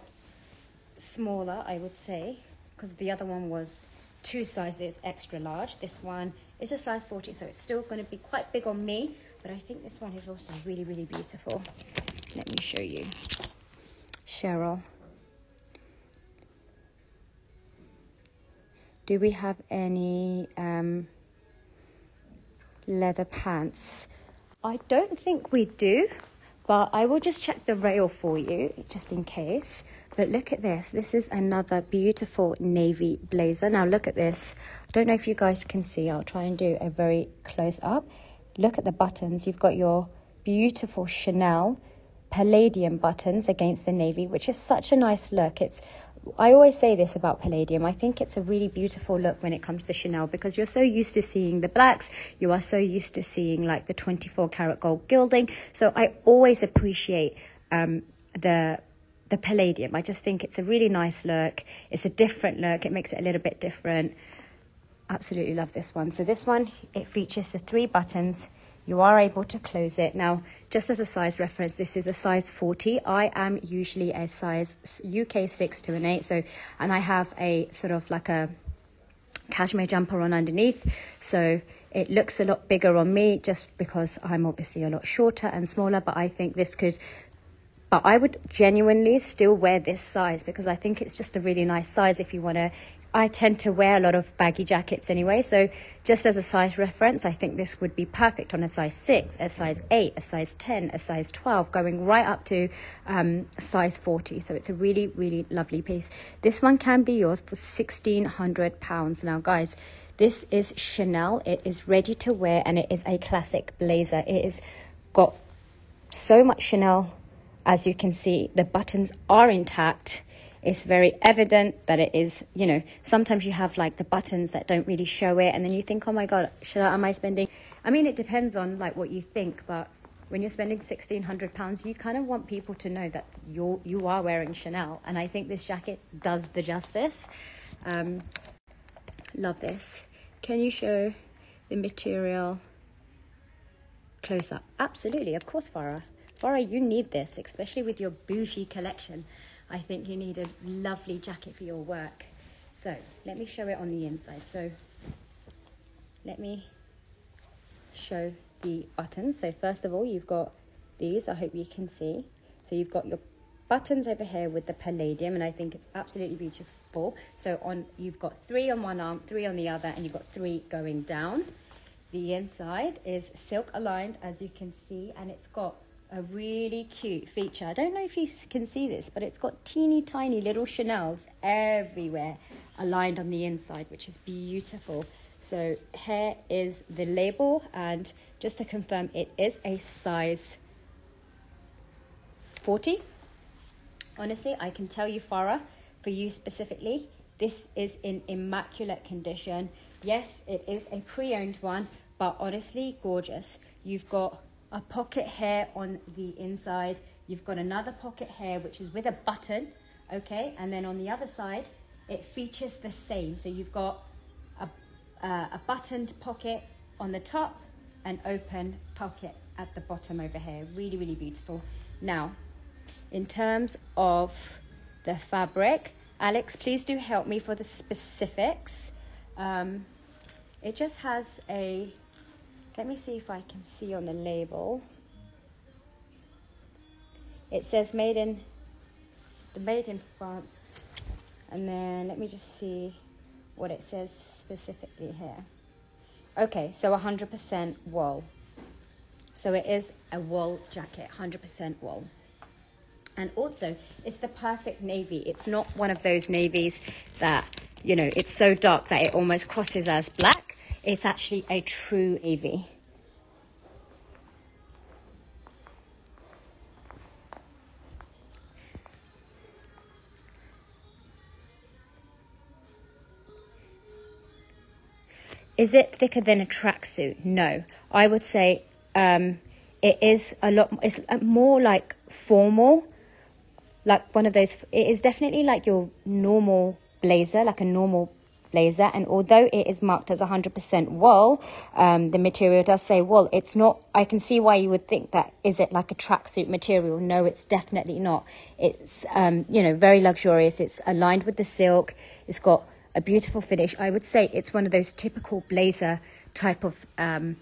smaller, I would say, because the other one was two sizes extra large. This one is a size 40, so it's still going to be quite big on me, but I think this one is also really, really beautiful. Let me show you. Cheryl. Do we have any um, leather pants. I don't think we do, but I will just check the rail for you just in case. But look at this. This is another beautiful navy blazer. Now look at this. I don't know if you guys can see. I'll try and do a very close up. Look at the buttons. You've got your beautiful Chanel palladium buttons against the navy, which is such a nice look. It's I always say this about Palladium. I think it's a really beautiful look when it comes to Chanel because you're so used to seeing the blacks, you are so used to seeing like the 24 karat gold gilding. So I always appreciate um, the the Palladium. I just think it's a really nice look. It's a different look. It makes it a little bit different. Absolutely love this one. So this one it features the three buttons you are able to close it. Now, just as a size reference, this is a size 40. I am usually a size UK 6 to an 8. So, and I have a sort of like a cashmere jumper on underneath. So it looks a lot bigger on me just because I'm obviously a lot shorter and smaller, but I think this could but I would genuinely still wear this size because I think it's just a really nice size if you want to I tend to wear a lot of baggy jackets anyway, so just as a size reference, I think this would be perfect on a size 6, a size 8, a size 10, a size 12, going right up to um, size 40. So it's a really, really lovely piece. This one can be yours for £1,600. Now, guys, this is Chanel. It is ready to wear and it is a classic blazer. It has got so much Chanel, as you can see. The buttons are intact it's very evident that it is, you know, sometimes you have like the buttons that don't really show it and then you think, oh my God, should I, am I spending? I mean, it depends on like what you think, but when you're spending £1,600, you kind of want people to know that you're, you are wearing Chanel. And I think this jacket does the justice. Um, love this. Can you show the material close up. Absolutely, of course, Farah. Farah, you need this, especially with your bougie collection. I think you need a lovely jacket for your work. So let me show it on the inside. So let me show the buttons. So first of all, you've got these, I hope you can see. So you've got your buttons over here with the palladium and I think it's absolutely beautiful. So on you've got three on one arm, three on the other, and you've got three going down. The inside is silk aligned as you can see and it's got a really cute feature. I don't know if you can see this, but it's got teeny tiny little Chanels everywhere aligned on the inside, which is beautiful. So here is the label and just to confirm, it is a size 40. Honestly, I can tell you, Farah, for you specifically, this is in immaculate condition. Yes, it is a pre-owned one, but honestly, gorgeous. You've got a pocket here on the inside. You've got another pocket here, which is with a button, okay? And then on the other side, it features the same. So you've got a, uh, a buttoned pocket on the top, an open pocket at the bottom over here. Really, really beautiful. Now, in terms of the fabric, Alex, please do help me for the specifics. Um, it just has a let me see if I can see on the label. It says made in the made in France. And then let me just see what it says specifically here. Okay, so 100% wool. So it is a wool jacket, 100% wool. And also, it's the perfect navy. It's not one of those navies that, you know, it's so dark that it almost crosses as black it's actually a true navy. Is it thicker than a tracksuit? No. I would say um, it is a lot, it's more like formal, like one of those, it is definitely like your normal blazer, like a normal blazer. And although it is marked as 100% wool, um, the material does say wool. It's not, I can see why you would think that, is it like a tracksuit material? No, it's definitely not. It's, um, you know, very luxurious. It's aligned with the silk. It's got a beautiful finish. I would say it's one of those typical blazer type of um,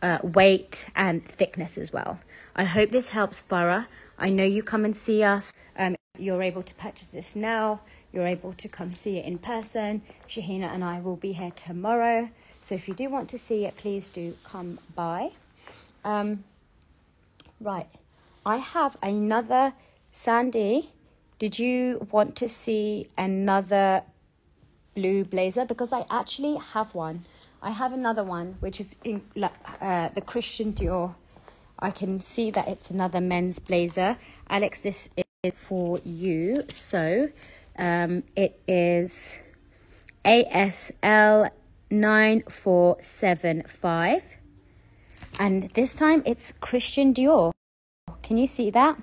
uh, weight and thickness as well. I hope this helps, Farah. I know you come and see us. Um, you're able to purchase this now you're able to come see it in person. Shahina and I will be here tomorrow. So if you do want to see it, please do come by. Um, right, I have another Sandy. Did you want to see another blue blazer? Because I actually have one. I have another one, which is in, uh, the Christian Dior. I can see that it's another men's blazer. Alex, this is for you. So um, it is ASL 9475. And this time it's Christian Dior. Can you see that?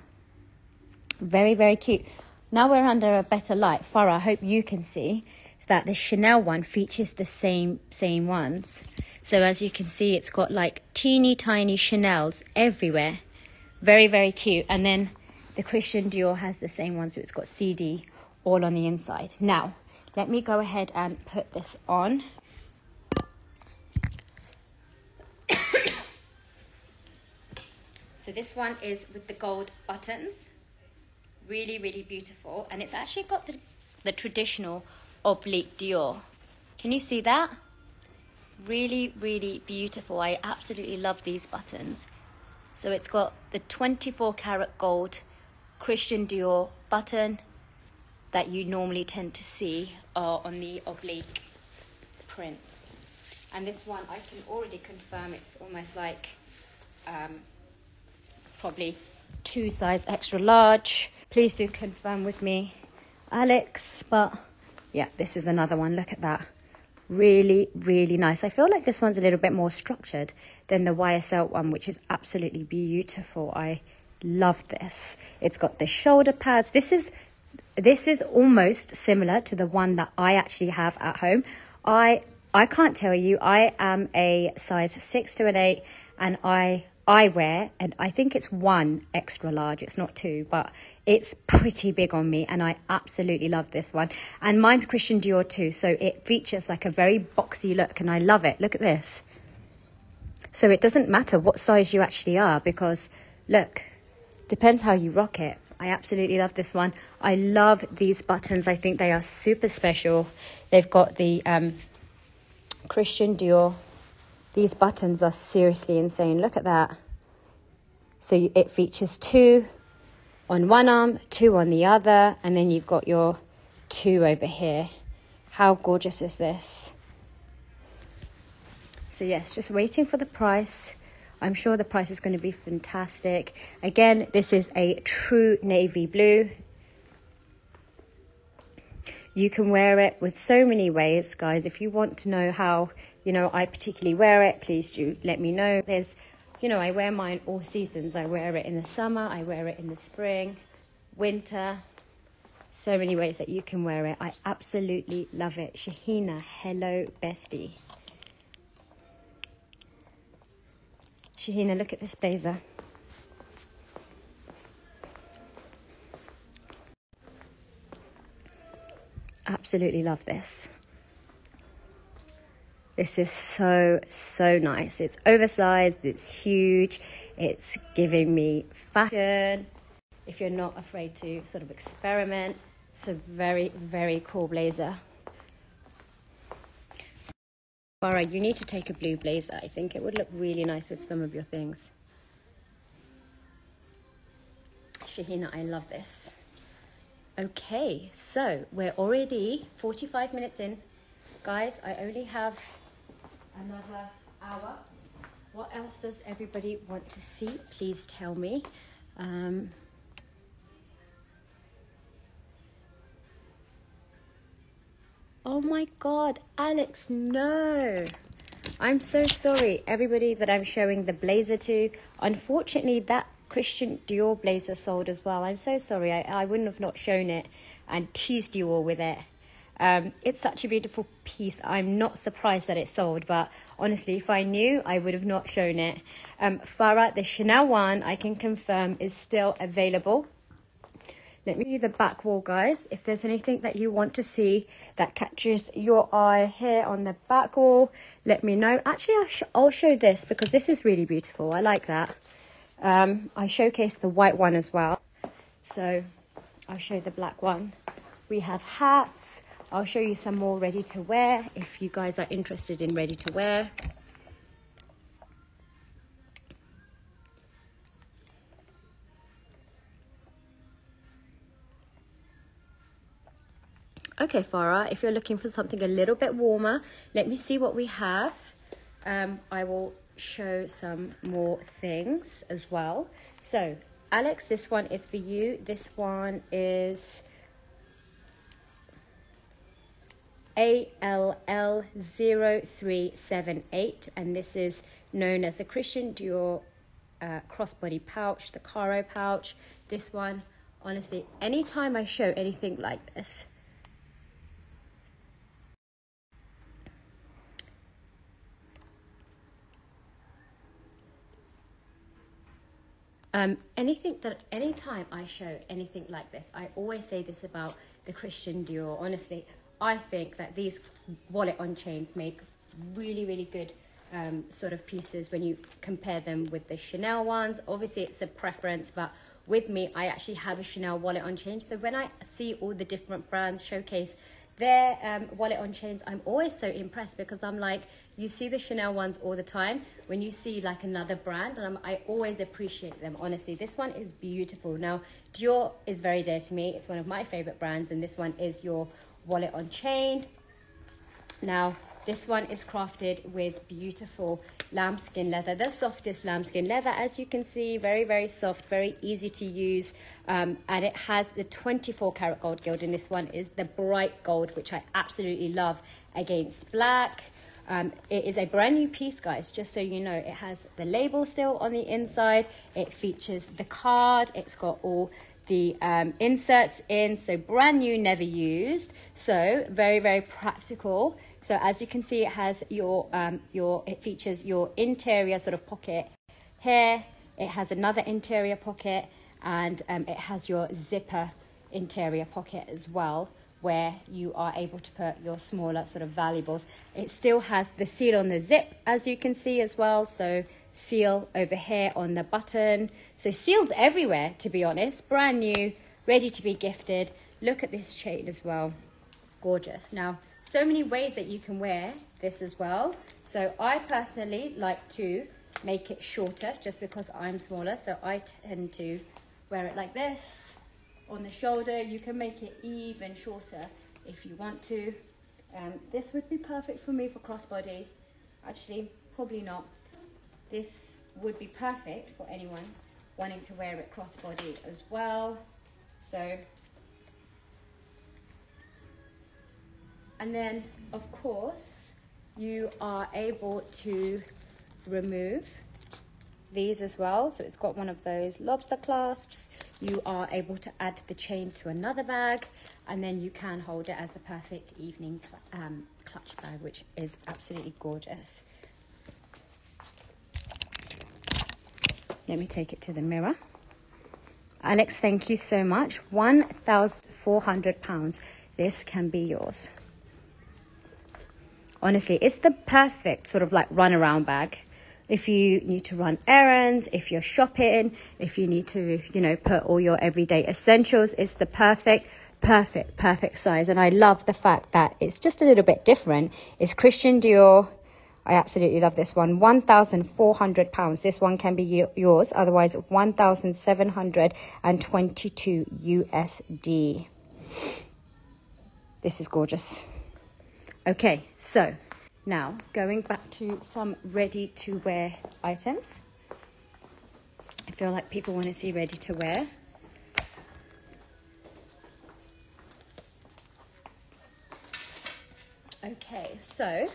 Very, very cute. Now we're under a better light. Farah, I hope you can see is that the Chanel one features the same same ones. So as you can see, it's got like teeny tiny Chanels everywhere. Very, very cute. And then the Christian Dior has the same one, so it's got CD all on the inside. Now, let me go ahead and put this on. <coughs> so this one is with the gold buttons. Really, really beautiful. And it's actually got the, the traditional oblique Dior. Can you see that? Really, really beautiful. I absolutely love these buttons. So it's got the 24 karat gold Christian Dior button that you normally tend to see are on the oblique print. And this one, I can already confirm it's almost like um, probably two size extra large. Please do confirm with me, Alex. But yeah, this is another one. Look at that. Really, really nice. I feel like this one's a little bit more structured than the YSL one, which is absolutely beautiful. I love this. It's got the shoulder pads. This is this is almost similar to the one that I actually have at home. I I can't tell you. I am a size six to an eight, and I I wear, and I think it's one extra large. It's not two, but it's pretty big on me, and I absolutely love this one. And mine's Christian Dior too, so it features like a very boxy look, and I love it. Look at this. So it doesn't matter what size you actually are, because look, depends how you rock it. I absolutely love this one. I love these buttons. I think they are super special. They've got the um, Christian Dior. These buttons are seriously insane. Look at that. So it features two on one arm, two on the other, and then you've got your two over here. How gorgeous is this? So yes, just waiting for the price. I'm sure the price is going to be fantastic. Again, this is a true navy blue. You can wear it with so many ways, guys. If you want to know how, you know, I particularly wear it, please do let me know. There's, you know, I wear mine all seasons. I wear it in the summer, I wear it in the spring, winter. So many ways that you can wear it. I absolutely love it. Shahina, hello, bestie. Shahina, look at this blazer. absolutely love this. This is so, so nice. It's oversized, it's huge, it's giving me fashion. If you're not afraid to sort of experiment, it's a very, very cool blazer. Farah, you need to take a blue blazer. I think it would look really nice with some of your things. Shahina, I love this. Okay, so we're already 45 minutes in. Guys, I only have another hour. What else does everybody want to see? Please tell me. Um, oh my God, Alex, no. I'm so sorry, everybody that I'm showing the blazer to. Unfortunately, that Christian Dior blazer sold as well. I'm so sorry. I, I wouldn't have not shown it and teased you all with it. Um, it's such a beautiful piece. I'm not surprised that it sold, but honestly, if I knew, I would have not shown it. Um, Farah, the Chanel one, I can confirm is still available. Let me the back wall, guys. If there's anything that you want to see that catches your eye here on the back wall, let me know. Actually, I'll, sh I'll show this because this is really beautiful. I like that. Um, I showcased the white one as well. So I'll show the black one. We have hats. I'll show you some more ready to wear if you guys are interested in ready to wear. Okay, Farah, if you're looking for something a little bit warmer, let me see what we have. Um, I will show some more things as well. So, Alex, this one is for you. This one is ALL0378, and this is known as the Christian Dior uh, crossbody pouch, the Caro pouch. This one, honestly, anytime I show anything like this, Um, anything that anytime I show anything like this, I always say this about the Christian Dior. Honestly, I think that these wallet on chains make really, really good um, sort of pieces when you compare them with the Chanel ones. Obviously, it's a preference, but with me, I actually have a Chanel wallet on chain. So when I see all the different brands showcase their um, wallet on chains, I'm always so impressed because I'm like, you see the Chanel ones all the time. When you see like another brand, and I'm, I always appreciate them, honestly. This one is beautiful. Now, Dior is very dear to me. It's one of my favorite brands, and this one is your wallet on chain. Now, this one is crafted with beautiful lambskin leather, the softest lambskin leather, as you can see, very, very soft, very easy to use. Um, and it has the 24 karat gold gild, this one is the bright gold, which I absolutely love against black. Um, it is a brand new piece, guys, just so you know. It has the label still on the inside. It features the card. It's got all the um, inserts in, so brand new, never used. So very, very practical So as you can see, it has your um, your it features your interior sort of pocket here. It has another interior pocket, and um, it has your zipper interior pocket as well where you are able to put your smaller sort of valuables. It still has the seal on the zip as you can see as well. So seal over here on the button. So seals everywhere to be honest. Brand new, ready to be gifted. Look at this chain as well. Gorgeous. Now, so many ways that you can wear this as well. So I personally like to make it shorter just because I'm smaller. So I tend to wear it like this on the shoulder. You can make it even shorter if you want to. Um, this would be perfect for me for crossbody. Actually, probably not. This would be perfect for anyone wanting to wear it crossbody as well. So, and then of course, you are able to remove these as well. So it's got one of those lobster clasps. You are able to add the chain to another bag and then you can hold it as the perfect evening cl um, clutch bag, which is absolutely gorgeous. Let me take it to the mirror. Alex, thank you so much. £1,400. This can be yours. Honestly, it's the perfect sort of like run around bag if you need to run errands, if you're shopping, if you need to, you know, put all your everyday essentials, it's the perfect, perfect, perfect size. And I love the fact that it's just a little bit different. It's Christian Dior. I absolutely love this one. £1,400. This one can be yours. Otherwise, 1,722 USD. This is gorgeous. Okay, so now, going back to some ready to wear items. I feel like people want to see ready to wear. Okay, so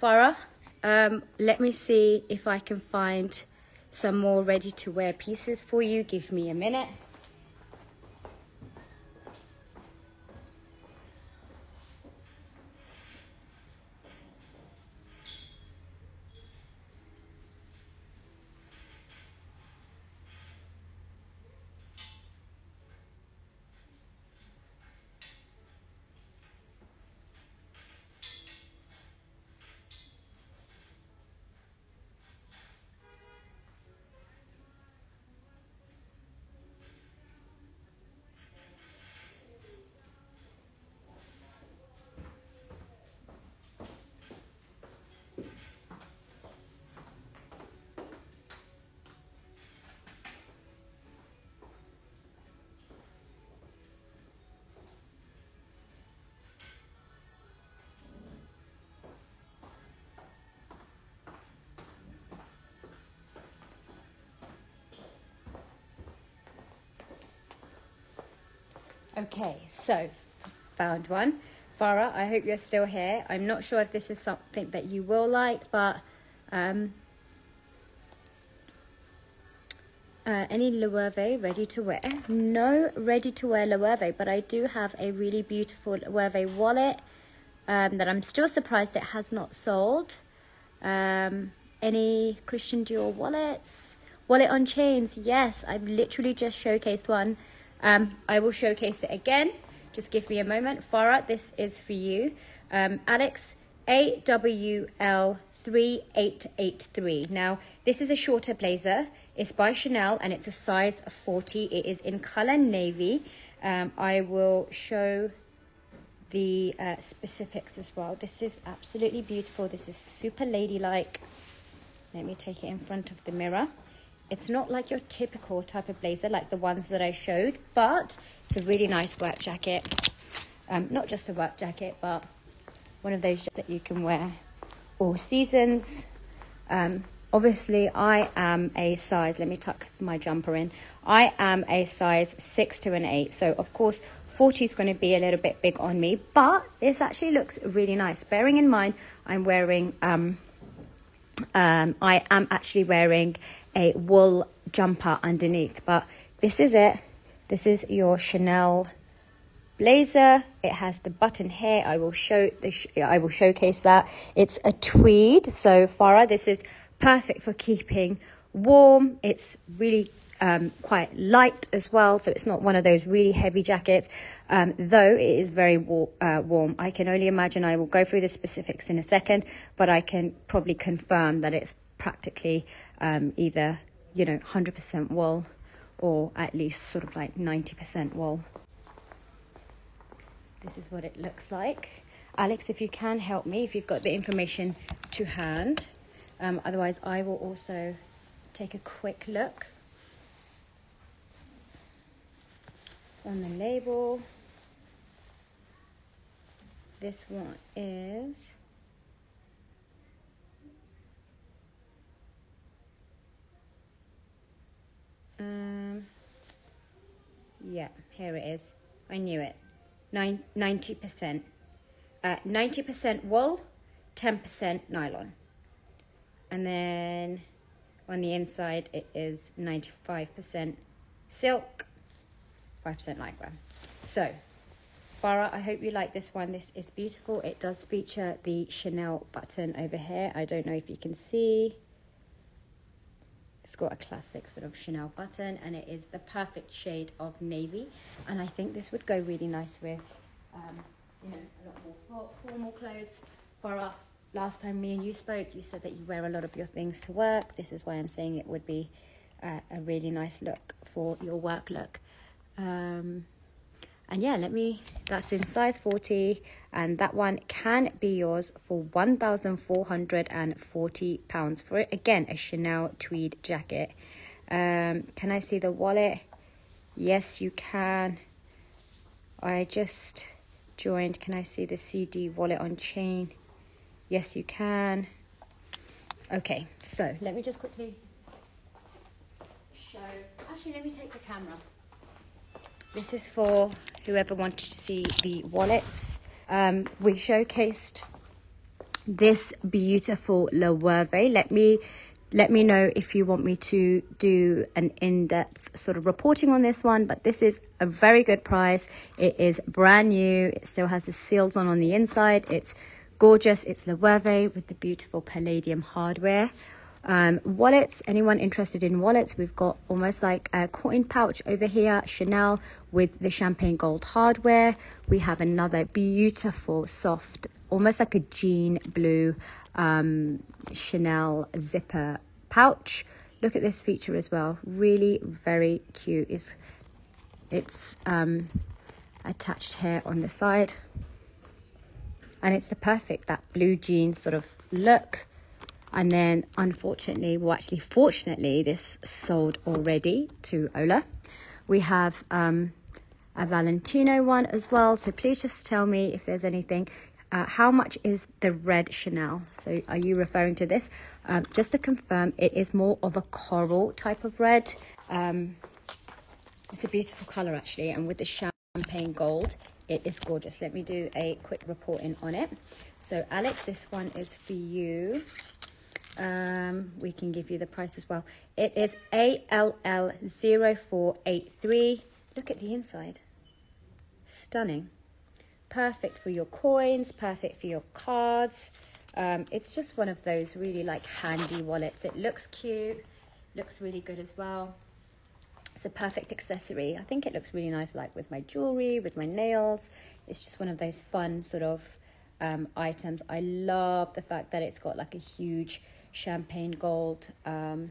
Farah, um, let me see if I can find some more ready to wear pieces for you. Give me a minute. Okay, so found one. Farah, I hope you're still here. I'm not sure if this is something that you will like, but um, uh, any Loewe ready to wear? No ready to wear Loewe, but I do have a really beautiful Loewe wallet um, that I'm still surprised it has not sold. Um, any Christian Dior wallets? Wallet on chains, yes, I've literally just showcased one um, I will showcase it again. Just give me a moment. Farah, this is for you. Um, Alex, AWL3883. Now, this is a shorter blazer. It's by Chanel and it's a size 40. It is in color navy. Um, I will show the uh, specifics as well. This is absolutely beautiful. This is super ladylike. Let me take it in front of the mirror. It's not like your typical type of blazer like the ones that I showed, but it's a really nice work jacket. Um, not just a work jacket, but one of those that you can wear all seasons. Um, obviously, I am a size, let me tuck my jumper in. I am a size 6 to an 8. So, of course, 40 is going to be a little bit big on me, but this actually looks really nice. Bearing in mind, I'm wearing, um, um, I am actually wearing a wool jumper underneath. But this is it. This is your Chanel blazer it has the button here. I will show the sh I will showcase that. It's a tweed. So Farah, this is perfect for keeping warm. It's really um, quite light as well, so it's not one of those really heavy jackets, um, though it is very war uh, warm. I can only imagine, I will go through the specifics in a second, but I can probably confirm that it's practically um, either, you know, 100% wool or at least sort of like 90% wool. This is what it looks like. Alex, if you can help me, if you've got the information to hand. Um, otherwise, I will also take a quick look on the label. This one is um yeah, here it is. I knew it. 90%. Uh, 90% wool, 10% nylon. And then on the inside it is 95% silk 5% lycra. So, Farah, I hope you like this one. This is beautiful. It does feature the Chanel button over here. I don't know if you can see. It's got a classic sort of Chanel button and it is the perfect shade of navy. And I think this would go really nice with, um, you know, a lot more formal clothes. Farah, last time me and you spoke, you said that you wear a lot of your things to work. This is why I'm saying it would be uh, a really nice look for your work look. Um, and yeah, let me, that's in size 40 and that one can be yours for £1,440 for it. Again, a Chanel tweed jacket. Um, can I see the wallet? Yes, you can. I just joined. Can I see the CD wallet on chain? Yes, you can. Okay, so let me just quickly show. Actually, let me take the camera. This is for whoever wanted to see the wallets. Um, we showcased this beautiful Loewe. Let me let me know if you want me to do an in-depth sort of reporting on this one but this is a very good price. It is brand new. It still has the seals on on the inside. It's gorgeous. It's Loewe with the beautiful palladium hardware um, wallets, anyone interested in wallets, we've got almost like a coin pouch over here, Chanel with the champagne gold hardware. We have another beautiful, soft, almost like a jean blue um, Chanel zipper pouch. Look at this feature as well. Really very cute. It's, it's um, attached here on the side. And it's the perfect, that blue jean sort of look and then unfortunately, well actually fortunately, this sold already to Ola. We have um, a Valentino one as well. So please just tell me if there's anything. Uh, how much is the red Chanel? So are you referring to this? Um, just to confirm, it is more of a coral type of red. Um, it's a beautiful color actually. And with the champagne gold, it is gorgeous. Let me do a quick reporting on it. So Alex, this one is for you. Um, we can give you the price as well. It is ALL0483. Look at the inside. Stunning. Perfect for your coins, perfect for your cards. Um, it's just one of those really like handy wallets. It looks cute, looks really good as well. It's a perfect accessory. I think it looks really nice like with my jewelry, with my nails. It's just one of those fun sort of um, items. I love the fact that it's got like a huge champagne gold um,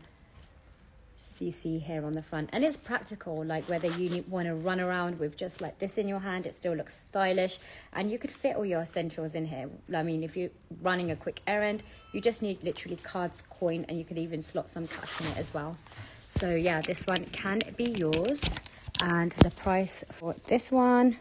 CC here on the front. And it's practical, like whether you want to run around with just like this in your hand, it still looks stylish. And you could fit all your essentials in here. I mean, if you're running a quick errand, you just need literally cards, coin, and you could even slot some cash in it as well. So yeah, this one can be yours. And the price for this one,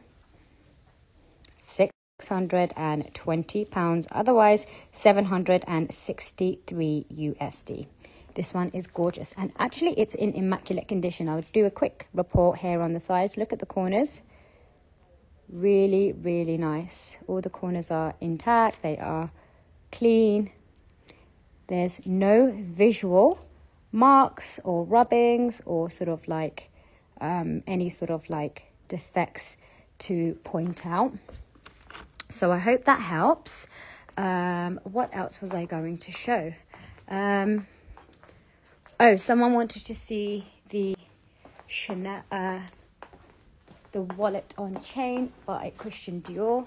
six 620 pounds otherwise 763 USD this one is gorgeous and actually it's in immaculate condition. I'll do a quick report here on the sides look at the corners. Really really nice. All the corners are intact. They are clean. There's no visual marks or rubbings or sort of like um, any sort of like defects to point out. So I hope that helps. Um, what else was I going to show? Um, oh, someone wanted to see the Chanel, uh, the wallet on chain by Christian Dior.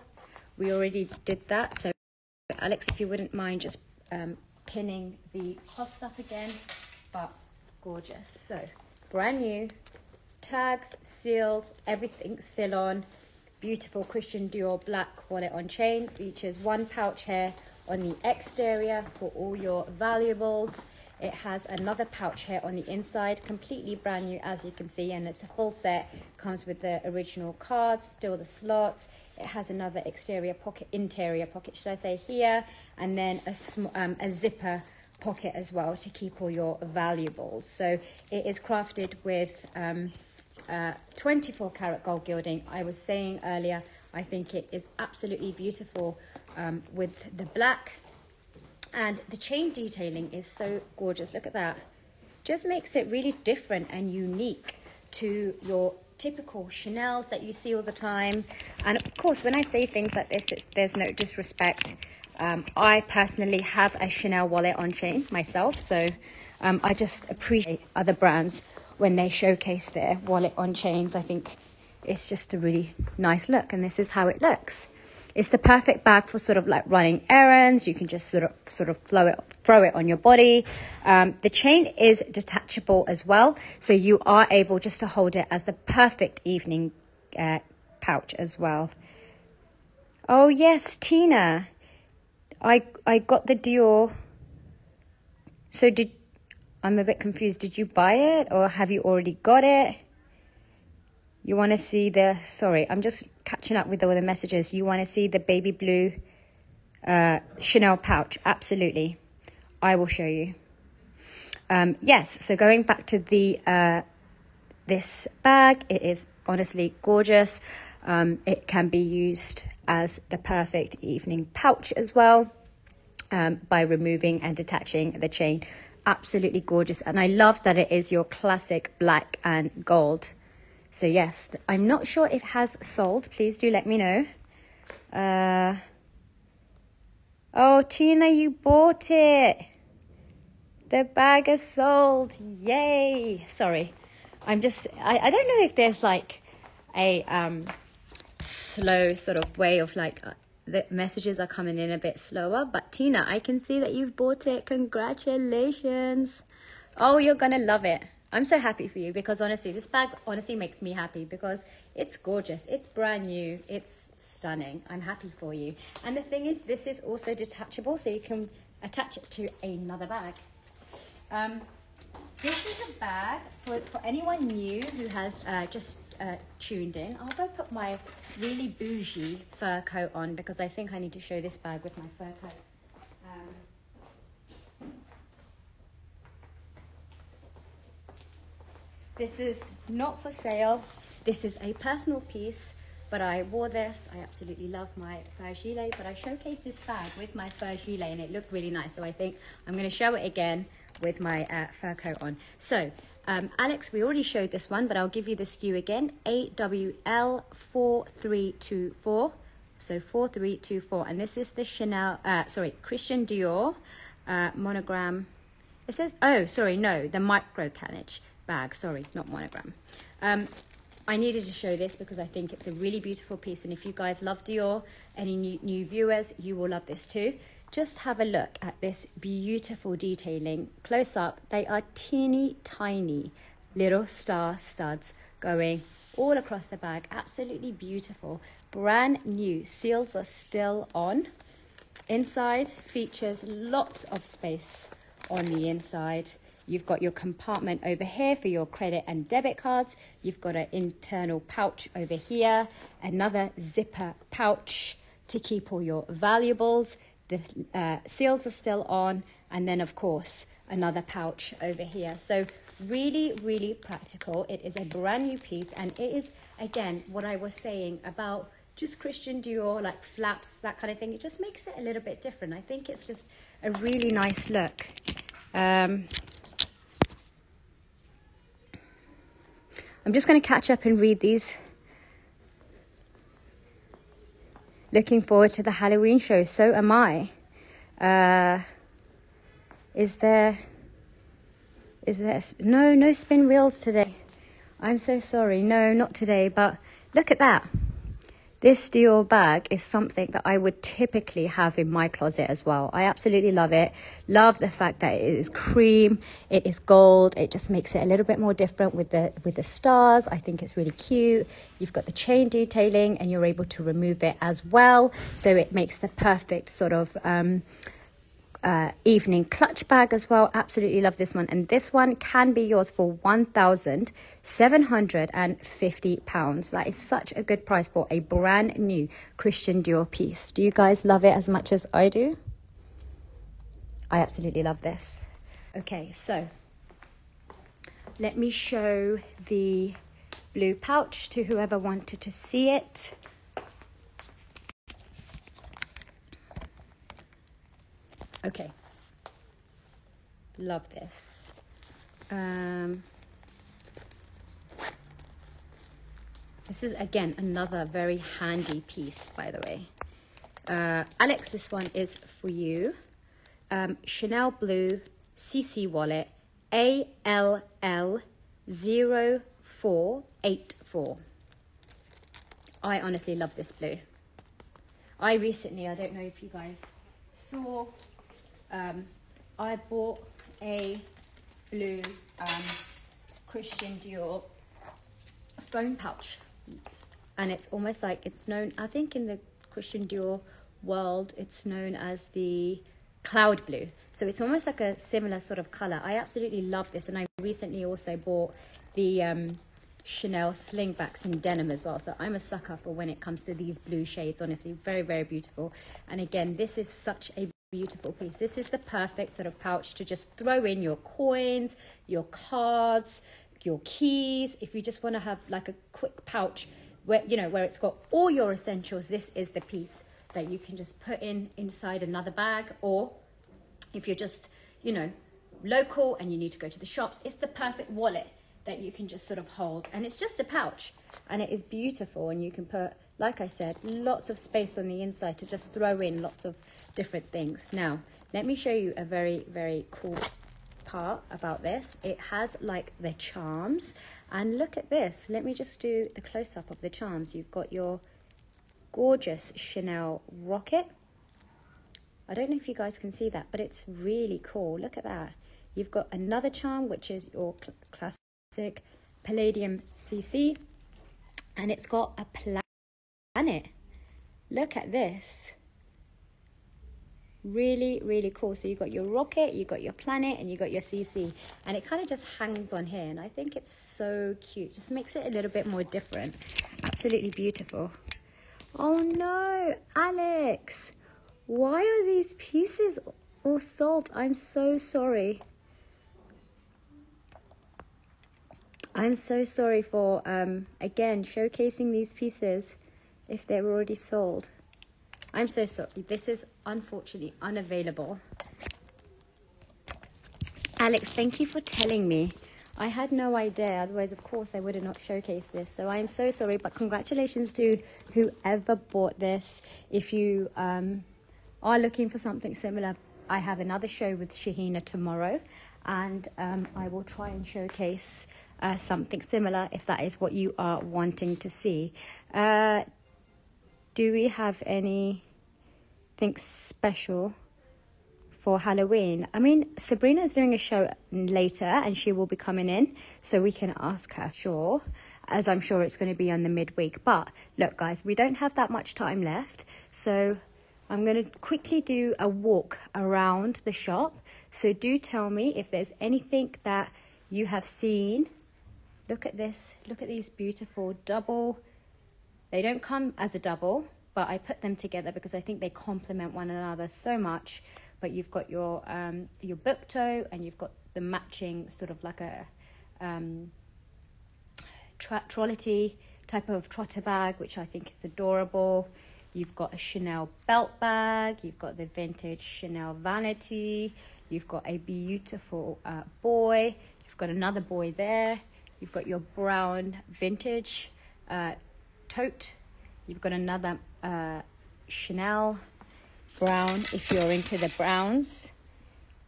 We already did that. So, Alex, if you wouldn't mind just um, pinning the cost up again, but gorgeous. So, brand new, tags, seals, everything still on. Beautiful Christian Dior black wallet on chain. Features one pouch here on the exterior for all your valuables. It has another pouch here on the inside, completely brand new as you can see, and it's a full set. Comes with the original cards, still the slots. It has another exterior pocket, interior pocket, should I say, here, and then a, um, a zipper pocket as well to keep all your valuables. So it is crafted with um, uh, 24 karat gold gilding. I was saying earlier, I think it is absolutely beautiful um, with the black and the chain detailing is so gorgeous. Look at that. Just makes it really different and unique to your typical Chanel's that you see all the time. And of course, when I say things like this, there's no disrespect. Um, I personally have a Chanel wallet on chain myself, so um, I just appreciate other brands when they showcase their wallet on chains. I think it's just a really nice look, and this is how it looks. It's the perfect bag for sort of like running errands. You can just sort of sort of throw it throw it on your body. Um, the chain is detachable as well, so you are able just to hold it as the perfect evening uh, pouch as well. Oh yes, Tina, I I got the Dior. So did I'm a bit confused. Did you buy it or have you already got it? You want to see the, sorry, I'm just catching up with all the messages. You want to see the baby blue uh, Chanel pouch? Absolutely. I will show you. Um, yes, so going back to the uh, this bag, it is honestly gorgeous. Um, it can be used as the perfect evening pouch as well um, by removing and detaching the chain. Absolutely gorgeous. And I love that it is your classic black and gold so yes, I'm not sure if it has sold. Please do let me know. Uh, oh, Tina, you bought it. The bag is sold. Yay. Sorry. I'm just, I, I don't know if there's like a um, slow sort of way of like, uh, the messages are coming in a bit slower. But Tina, I can see that you've bought it. Congratulations. Oh, you're going to love it. I'm so happy for you because honestly, this bag honestly makes me happy because it's gorgeous. It's brand new. It's stunning. I'm happy for you. And the thing is, this is also detachable, so you can attach it to another bag. Um, this is a bag for, for anyone new who has uh, just uh, tuned in. I'll go put my really bougie fur coat on because I think I need to show this bag with my fur coat. This is not for sale. This is a personal piece, but I wore this. I absolutely love my fur gilet, but I showcased this bag with my fur gilet and it looked really nice. So I think I'm going to show it again with my uh, fur coat on. So um, Alex, we already showed this one, but I'll give you the SKU again. AWL4324. So 4324. And this is the Chanel, uh, sorry, Christian Dior uh, monogram. It says, oh, sorry, no, the micro cannage bag. Sorry, not monogram. Um, I needed to show this because I think it's a really beautiful piece. And if you guys love Dior, any new, new viewers, you will love this too. Just have a look at this beautiful detailing. Close up, they are teeny tiny little star studs going all across the bag. Absolutely beautiful. Brand new. Seals are still on. Inside features lots of space on the inside. You've got your compartment over here for your credit and debit cards. You've got an internal pouch over here, another zipper pouch to keep all your valuables. The uh, seals are still on, and then, of course, another pouch over here. So, really, really practical. It is a brand new piece, and it is, again, what I was saying about just Christian Dior, like flaps, that kind of thing. It just makes it a little bit different. I think it's just a really nice look. Um, I'm just going to catch up and read these. Looking forward to the Halloween show. So am I. Uh, is there, is there, no, no spin wheels today. I'm so sorry. No, not today, but look at that. This Dior bag is something that I would typically have in my closet as well. I absolutely love it. Love the fact that it is cream, it is gold. It just makes it a little bit more different with the with the stars. I think it's really cute. You've got the chain detailing and you're able to remove it as well. So it makes the perfect sort of um, uh, evening clutch bag as well. Absolutely love this one. And this one can be yours for £1,750. That is such a good price for a brand new Christian Dior piece. Do you guys love it as much as I do? I absolutely love this. Okay, so let me show the blue pouch to whoever wanted to see it. Okay. Love this. Um, this is again another very handy piece, by the way. Uh, Alex, this one is for you. Um, Chanel Blue CC wallet ALL0484. I honestly love this blue. I recently, I don't know if you guys saw um, I bought a blue um, Christian Dior phone pouch. And it's almost like it's known I think in the Christian Dior world it's known as the cloud blue. So it's almost like a similar sort of color. I absolutely love this. And I recently also bought the um, Chanel slingbacks in denim as well. So I'm a sucker for when it comes to these blue shades honestly. Very very beautiful. And again this is such a beautiful piece. This is the perfect sort of pouch to just throw in your coins, your cards, your keys. If you just want to have like a quick pouch where, you know, where it's got all your essentials, this is the piece that you can just put in inside another bag. Or if you're just, you know, local and you need to go to the shops, it's the perfect wallet that you can just sort of hold. And it's just a pouch and it is beautiful. And you can put, like I said, lots of space on the inside to just throw in lots of different things. Now, let me show you a very, very cool part about this. It has like the charms and look at this. Let me just do the close up of the charms. You've got your gorgeous Chanel rocket. I don't know if you guys can see that, but it's really cool. Look at that. You've got another charm, which is your cl classic Palladium CC, and it's got a planet. Look at this. Really really cool. So you've got your rocket you've got your planet and you've got your cc and it kind of just hangs on here and i think it's so cute. Just makes it a little bit more different. Absolutely beautiful. Oh no alex. Why are these pieces all sold? I'm so sorry. I'm so sorry for um again showcasing these pieces if they were already sold I'm so sorry. This is unfortunately unavailable. Alex, thank you for telling me. I had no idea. Otherwise, of course, I would have not showcased this. So I am so sorry. But congratulations to whoever bought this. If you um, are looking for something similar, I have another show with Shahina tomorrow. And um, I will try and showcase uh, something similar if that is what you are wanting to see. Uh, do we have anything special for Halloween? I mean, Sabrina is doing a show later and she will be coming in, so we can ask her, sure, as I'm sure it's going to be on the midweek. But look, guys, we don't have that much time left, so I'm going to quickly do a walk around the shop. So do tell me if there's anything that you have seen. Look at this. Look at these beautiful double they don't come as a double, but I put them together because I think they complement one another so much. But you've got your um, your book tote and you've got the matching sort of like a um, tra- type of trotter bag, which I think is adorable. You've got a Chanel belt bag. You've got the vintage Chanel vanity. You've got a beautiful uh, boy. You've got another boy there. You've got your brown vintage uh, tote. You've got another uh, Chanel brown if you're into the browns.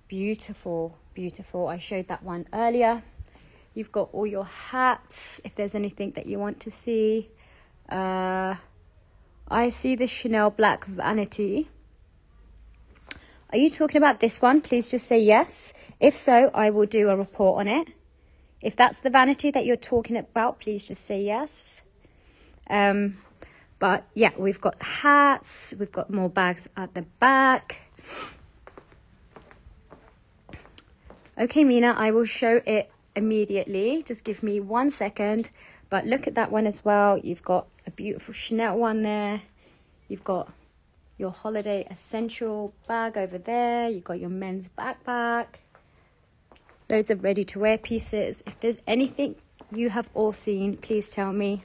Beautiful, beautiful. I showed that one earlier. You've got all your hats if there's anything that you want to see. Uh, I see the Chanel Black Vanity. Are you talking about this one? Please just say yes. If so, I will do a report on it. If that's the vanity that you're talking about, please just say yes. Um, but yeah, we've got hats, we've got more bags at the back. Okay, Mina, I will show it immediately. Just give me one second. But look at that one as well. You've got a beautiful Chanel one there. You've got your holiday essential bag over there. You've got your men's backpack. Loads of ready to wear pieces. If there's anything you have all seen, please tell me.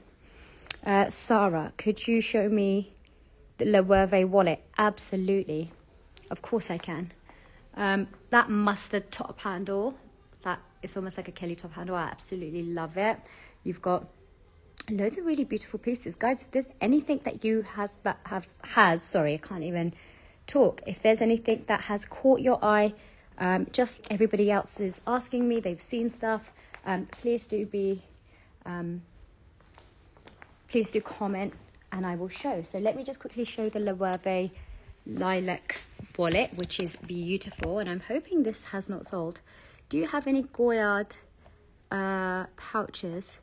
Uh, Sarah, could you show me the Loewe wallet? Absolutely. Of course I can. Um, that mustard top handle, that is almost like a Kelly top handle. I absolutely love it. You've got loads of really beautiful pieces. Guys, if there's anything that you has that have has, sorry, I can't even talk. If there's anything that has caught your eye, um, just everybody else is asking me, they've seen stuff. Um, please do be um, please do comment and I will show. So let me just quickly show the Loewe lilac wallet, which is beautiful. And I'm hoping this has not sold. Do you have any Goyard uh, pouches?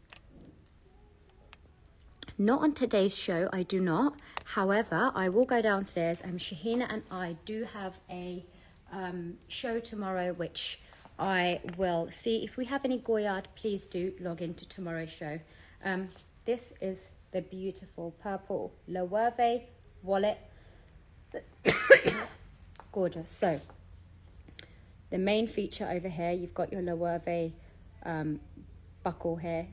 Not on today's show, I do not. However, I will go downstairs and Shahina and I do have a um, show tomorrow, which I will see. If we have any Goyard, please do log into tomorrow's show. Um, this is the beautiful purple Loewe wallet. <coughs> Gorgeous. So, the main feature over here, you've got your Loewe um, buckle here.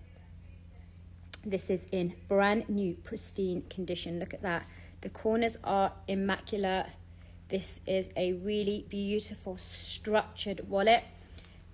This is in brand new, pristine condition. Look at that. The corners are immaculate. This is a really beautiful structured wallet.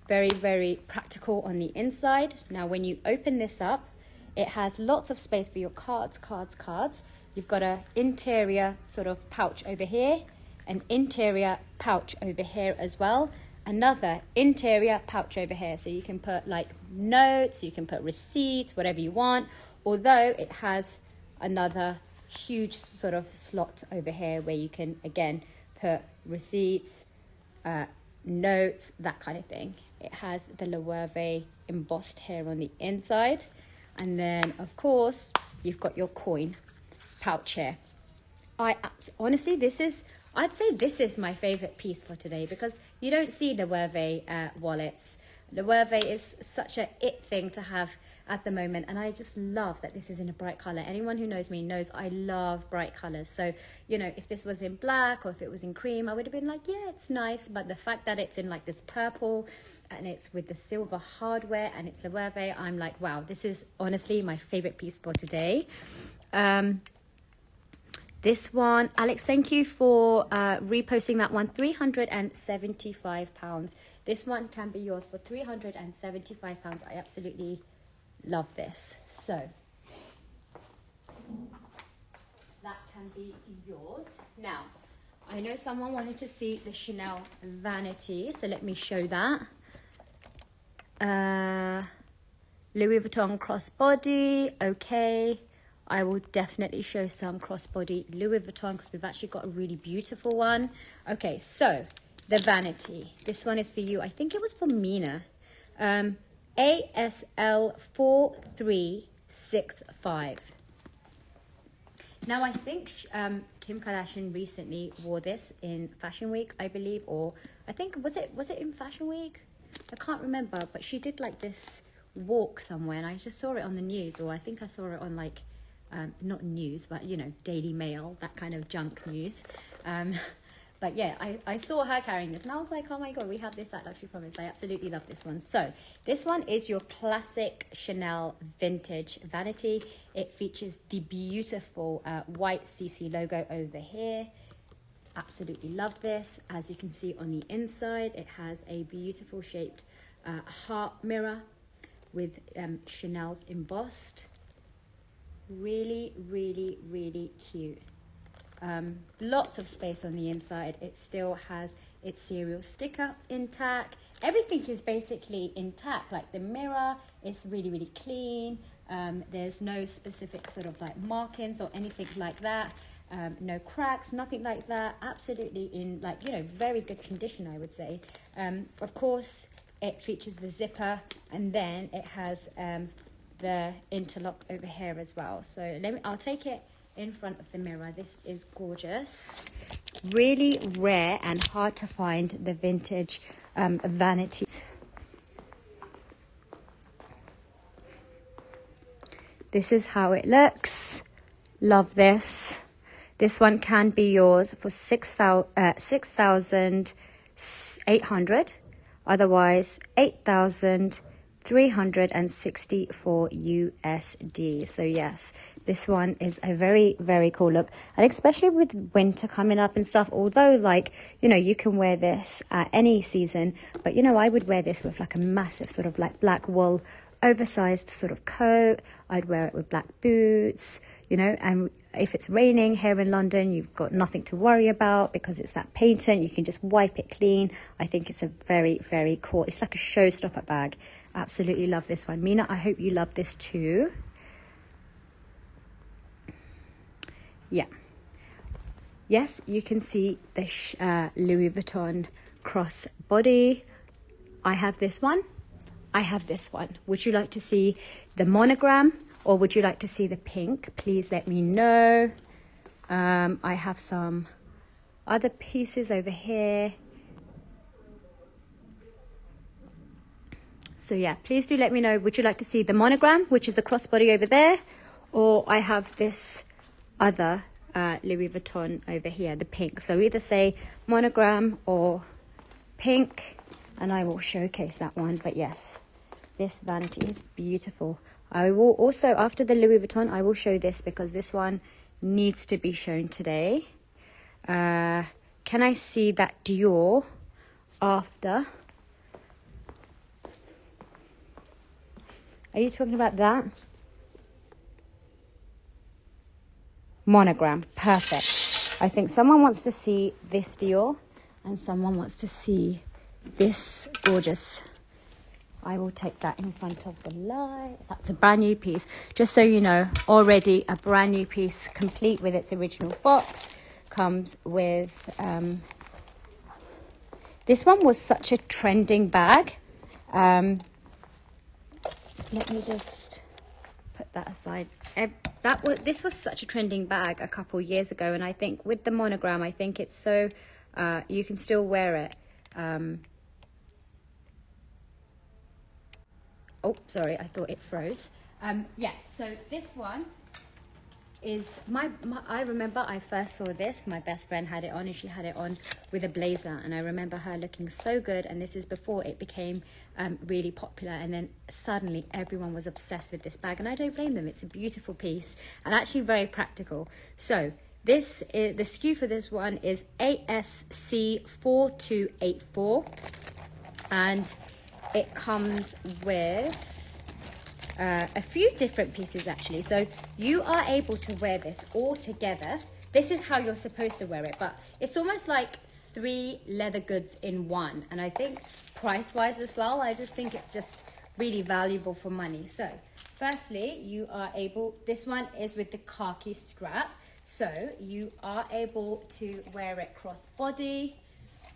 Very, very practical on the inside. Now, when you open this up, it has lots of space for your cards, cards, cards. You've got an interior sort of pouch over here, an interior pouch over here as well, another interior pouch over here. So you can put like notes, you can put receipts, whatever you want, although it has another huge sort of slot over here where you can again put receipts, uh, notes, that kind of thing. It has the Loewe embossed here on the inside. And then, of course, you've got your coin pouch here. I honestly, this is, I'd say this is my favorite piece for today because you don't see Loewe uh, wallets. Loewe is such a it thing to have at the moment and I just love that this is in a bright color. Anyone who knows me knows I love bright colors. So, you know, if this was in black or if it was in cream, I would have been like, yeah, it's nice. But the fact that it's in like this purple and it's with the silver hardware and it's Loewe, I'm like, wow, this is honestly my favorite piece for today. Um, this one, Alex, thank you for uh, reposting that one. 375 pounds. This one can be yours for 375 pounds. I absolutely love this. So that can be yours. Now, I know someone wanted to see the Chanel vanity, so let me show that. Uh, Louis Vuitton crossbody, okay. I will definitely show some crossbody Louis Vuitton because we've actually got a really beautiful one. Okay, so the vanity. This one is for you. I think it was for Mina. Um, ASL 4365. Now, I think um, Kim Kardashian recently wore this in Fashion Week, I believe, or I think was it was it in Fashion Week? I can't remember, but she did like this walk somewhere, and I just saw it on the news, or I think I saw it on like um, not news, but you know, Daily Mail, that kind of junk news. Um, <laughs> but yeah, I, I saw her carrying this and I was like, oh my god, we have this at Luxury Promise. I absolutely love this one. So this one is your classic Chanel vintage vanity. It features the beautiful uh, white CC logo over here. Absolutely love this. As you can see on the inside, it has a beautiful shaped uh, heart mirror with um, Chanel's embossed. Really, really, really cute. Um, lots of space on the inside. It still has its serial sticker intact. Everything is basically intact. Like the mirror is really, really clean. Um, there's no specific sort of like markings or anything like that. Um, no cracks, nothing like that. Absolutely in like, you know, very good condition, I would say. Um, of course, it features the zipper and then it has um, the interlock over here as well. So let me, I'll take it in front of the mirror. This is gorgeous. Really rare and hard to find the vintage um, vanities. This is how it looks. Love this. This one can be yours for 6,800. 6, uh, Otherwise, 8,364 USD. So yes, this one is a very, very cool look. And especially with winter coming up and stuff, although like, you know, you can wear this at any season, but you know, I would wear this with like a massive sort of like black wool oversized sort of coat. I'd wear it with black boots, you know, and if it's raining here in London, you've got nothing to worry about because it's that patent. You can just wipe it clean. I think it's a very, very cool. It's like a showstopper bag. Absolutely love this one. Mina, I hope you love this too. Yeah. Yes, you can see the uh, Louis Vuitton cross body. I have this one. I have this one. Would you like to see the monogram or would you like to see the pink? Please let me know. Um, I have some other pieces over here. So yeah, please do let me know. Would you like to see the monogram, which is the crossbody over there? Or I have this other uh, Louis Vuitton over here, the pink. So either say monogram or pink and I will showcase that one. But yes, this vanity is beautiful. I will also, after the Louis Vuitton, I will show this because this one needs to be shown today. Uh, can I see that Dior after? Are you talking about that? Monogram, perfect. I think someone wants to see this Dior and someone wants to see this gorgeous I will take that in front of the light. That's a brand new piece. Just so you know, already a brand new piece, complete with its original box. Comes with, um, this one was such a trending bag. Um, let me just put that aside. That was, this was such a trending bag a couple years ago. And I think with the monogram, I think it's so, uh, you can still wear it. Um, Oh, sorry, I thought it froze. Um, yeah, so this one is my, my, I remember I first saw this. My best friend had it on and she had it on with a blazer and I remember her looking so good and this is before it became um, really popular and then suddenly everyone was obsessed with this bag and I don't blame them. It's a beautiful piece and actually very practical. So this is the SKU for this one is ASC4284 and it comes with uh, a few different pieces actually. So you are able to wear this all together. This is how you're supposed to wear it, but it's almost like three leather goods in one. And I think price wise as well, I just think it's just really valuable for money. So firstly, you are able, this one is with the khaki strap. So you are able to wear it cross body,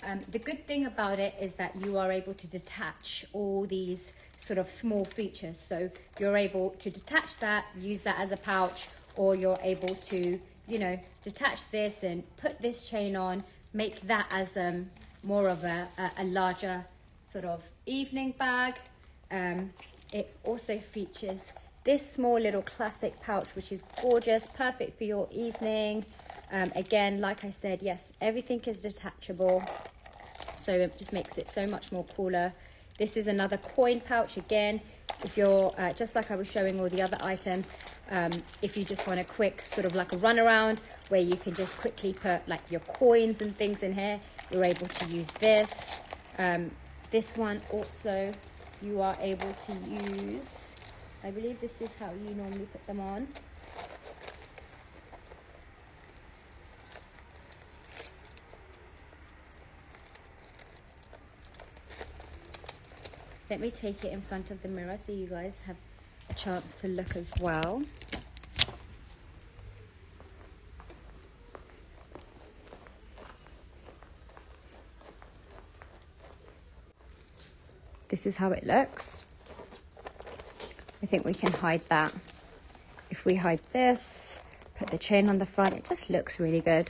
um, the good thing about it is that you are able to detach all these sort of small features. So you're able to detach that, use that as a pouch, or you're able to, you know, detach this and put this chain on, make that as um, more of a, a, larger sort of evening bag. Um, it also features this small little classic pouch, which is gorgeous, perfect for your evening. Um, again, like I said, yes, everything is detachable. So it just makes it so much more cooler. This is another coin pouch again. If you're, uh, just like I was showing all the other items, um, if you just want a quick sort of like a run around where you can just quickly put like your coins and things in here, you're able to use this. Um, this one also you are able to use, I believe this is how you normally put them on. Let me take it in front of the mirror so you guys have a chance to look as well. This is how it looks. I think we can hide that. If we hide this, put the chain on the front, it just looks really good.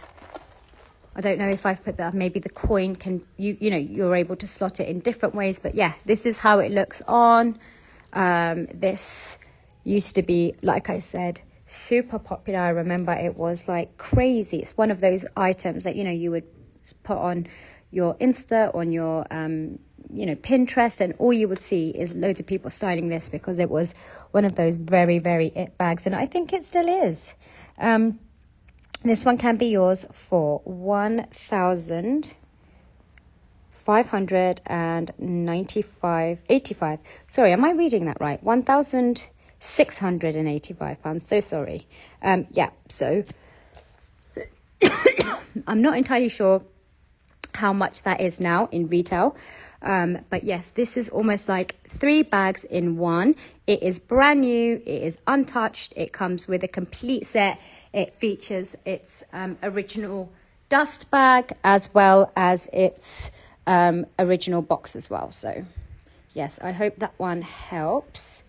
I don't know if I've put that, maybe the coin can, you you know, you're able to slot it in different ways, but yeah, this is how it looks on. Um, this used to be, like I said, super popular. I remember it was like crazy. It's one of those items that, you know, you would put on your Insta, on your, um, you know, Pinterest, and all you would see is loads of people styling this because it was one of those very, very it bags, and I think it still is. Um, this one can be yours for one thousand five hundred and ninety-five, eighty-five. Sorry, am I reading that right? One thousand six hundred and eighty-five pounds. So sorry. Um, yeah. So <coughs> I'm not entirely sure how much that is now in retail. Um, but yes, this is almost like three bags in one. It is brand new, it is untouched, it comes with a complete set. It features its um, original dust bag as well as its um, original box as well. So, yes, I hope that one helps.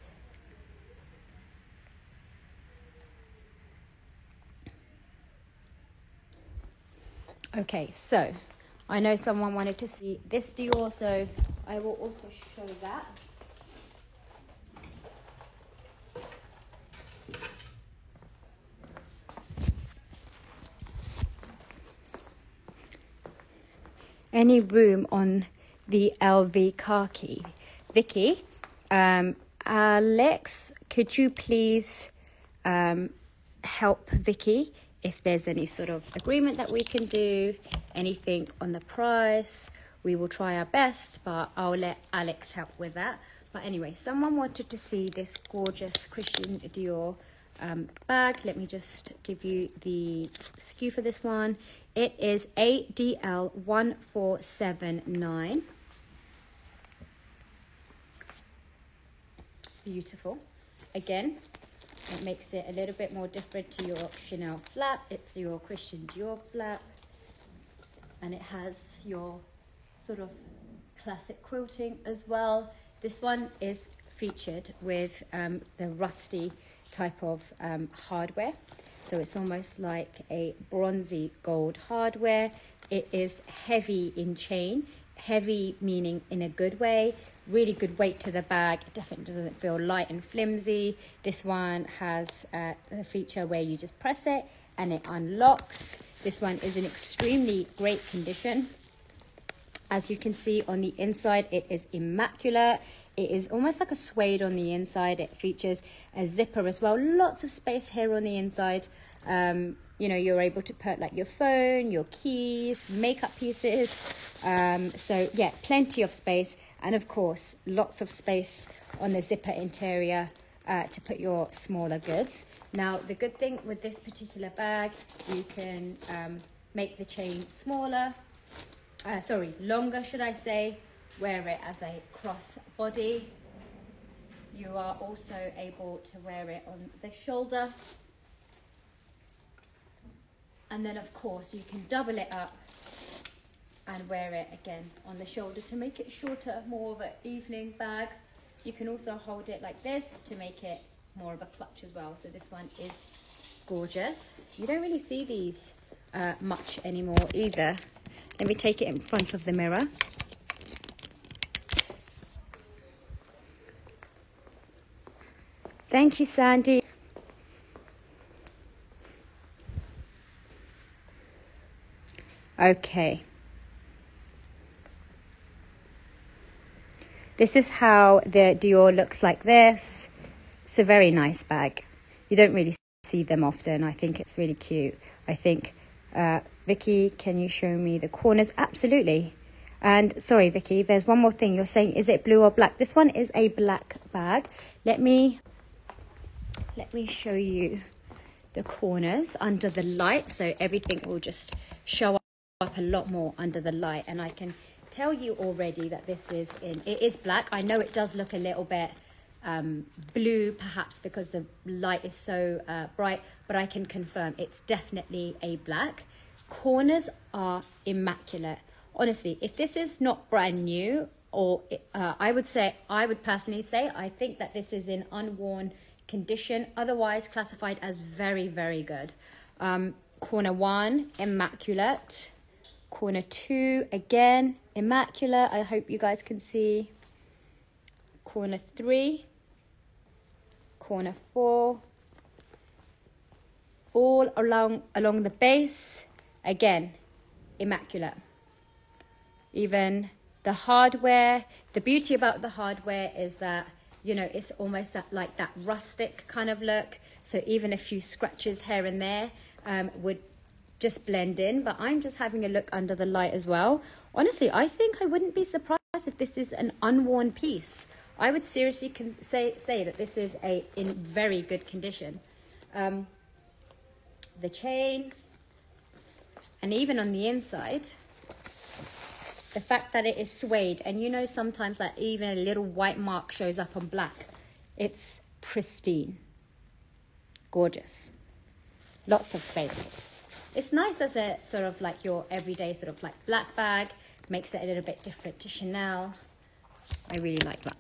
Okay, so I know someone wanted to see this Dior, so I will also show that. Any room on the LV car key? Vicky, um, Alex, could you please um, help Vicky if there's any sort of agreement that we can do, anything on the price. We will try our best, but I'll let Alex help with that. But anyway, someone wanted to see this gorgeous Christian Dior um, bag. Let me just give you the SKU for this one. It is ADL1479. Beautiful. Again, it makes it a little bit more different to your Chanel flap. It's your Christian Dior flap. And it has your sort of classic quilting as well. This one is featured with um, the rusty type of um, hardware. So it's almost like a bronzy gold hardware. It is heavy in chain, heavy meaning in a good way, really good weight to the bag. It definitely doesn't feel light and flimsy. This one has uh, a feature where you just press it and it unlocks. This one is in extremely great condition. As you can see on the inside, it is immaculate. It is almost like a suede on the inside. It features a zipper as well. Lots of space here on the inside. Um, you know, you're able to put like your phone, your keys, makeup pieces. Um, so yeah, plenty of space and of course lots of space on the zipper interior uh, to put your smaller goods. Now the good thing with this particular bag, you can um, make the chain smaller, uh, sorry, longer should I say, wear it as a cross body. You are also able to wear it on the shoulder. And then of course you can double it up and wear it again on the shoulder to make it shorter, more of an evening bag. You can also hold it like this to make it more of a clutch as well. So this one is gorgeous. You don't really see these uh, much anymore either. Let me take it in front of the mirror. Thank you, Sandy. Okay. This is how the Dior looks like this. It's a very nice bag. You don't really see them often. I think it's really cute. I think, uh, Vicky, can you show me the corners? Absolutely. And sorry, Vicky, there's one more thing. You're saying, is it blue or black? This one is a black bag. Let me, let me show you the corners under the light. So everything will just show up a lot more under the light and I can tell you already that this is in, it is black. I know it does look a little bit um, blue, perhaps because the light is so uh, bright, but I can confirm it's definitely a black. Corners are immaculate. Honestly, if this is not brand new, or uh, I would say, I would personally say, I think that this is in unworn condition, otherwise classified as very, very good. Um, corner one, immaculate. Corner two, again, immaculate. I hope you guys can see. Corner three, corner four, all along along the base, again, immaculate. Even the hardware, the beauty about the hardware is that you know it's almost that like that rustic kind of look. So even a few scratches here and there um, would just blend in. But I'm just having a look under the light as well. Honestly, I think I wouldn't be surprised if this is an unworn piece. I would seriously say, say that this is a in very good condition. Um, the chain, and even on the inside, the fact that it is suede, and you know sometimes that even a little white mark shows up on black, it's pristine, gorgeous, lots of space. It's nice as a sort of like your everyday sort of like black bag, makes it a little bit different to Chanel. I really like that.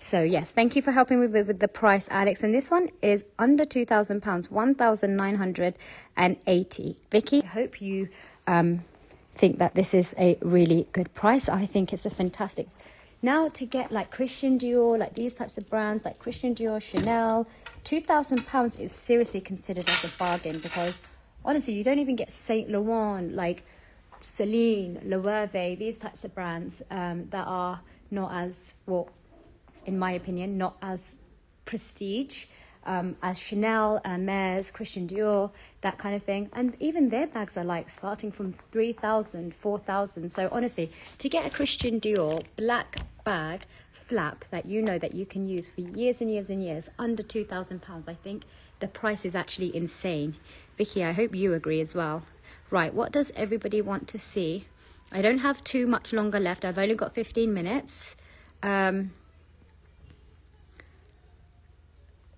So yes, thank you for helping me with, with the price, Alex. And this one is under two thousand pounds, one thousand nine hundred and eighty. Vicky, I hope you um, think that this is a really good price. I think it's a fantastic. Now to get like Christian Dior, like these types of brands, like Christian Dior, Chanel, two thousand pounds is seriously considered as a bargain because honestly, you don't even get Saint Laurent, like Celine, Loewe, these types of brands um, that are not as well in my opinion, not as prestige um, as Chanel, Hermes, Christian Dior, that kind of thing. And even their bags are like starting from 3,000, 4,000. So honestly, to get a Christian Dior black bag flap that you know that you can use for years and years and years under 2,000 pounds, I think the price is actually insane. Vicky, I hope you agree as well. Right, what does everybody want to see? I don't have too much longer left. I've only got 15 minutes. Um,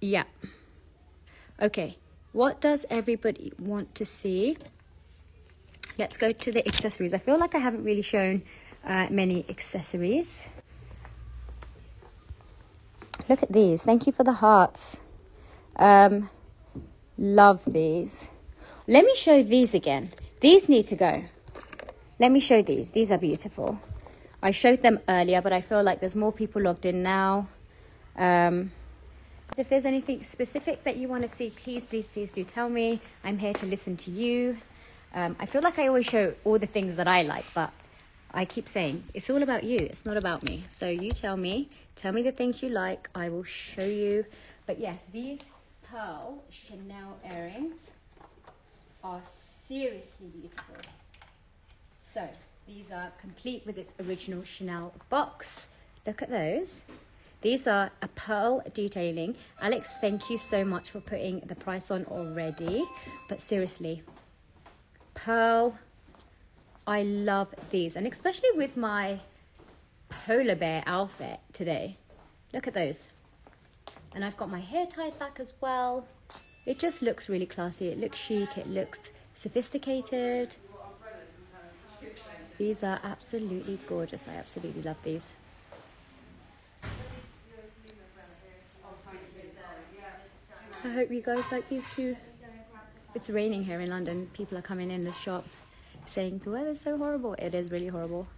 Yeah. Okay. What does everybody want to see? Let's go to the accessories. I feel like I haven't really shown uh, many accessories. Look at these. Thank you for the hearts. Um, love these. Let me show these again. These need to go. Let me show these. These are beautiful. I showed them earlier, but I feel like there's more people logged in now. Um, if there's anything specific that you want to see, please, please, please do tell me. I'm here to listen to you. Um, I feel like I always show all the things that I like, but I keep saying it's all about you. It's not about me. So you tell me, tell me the things you like. I will show you. But yes, these pearl Chanel earrings are seriously beautiful. So these are complete with its original Chanel box. Look at those. These are a pearl detailing. Alex, thank you so much for putting the price on already. But seriously, pearl, I love these. And especially with my polar bear outfit today. Look at those. And I've got my hair tied back as well. It just looks really classy. It looks chic. It looks sophisticated. These are absolutely gorgeous. I absolutely love these. I hope you guys like these two. It's raining here in London. People are coming in the shop saying the weather's so horrible. It is really horrible.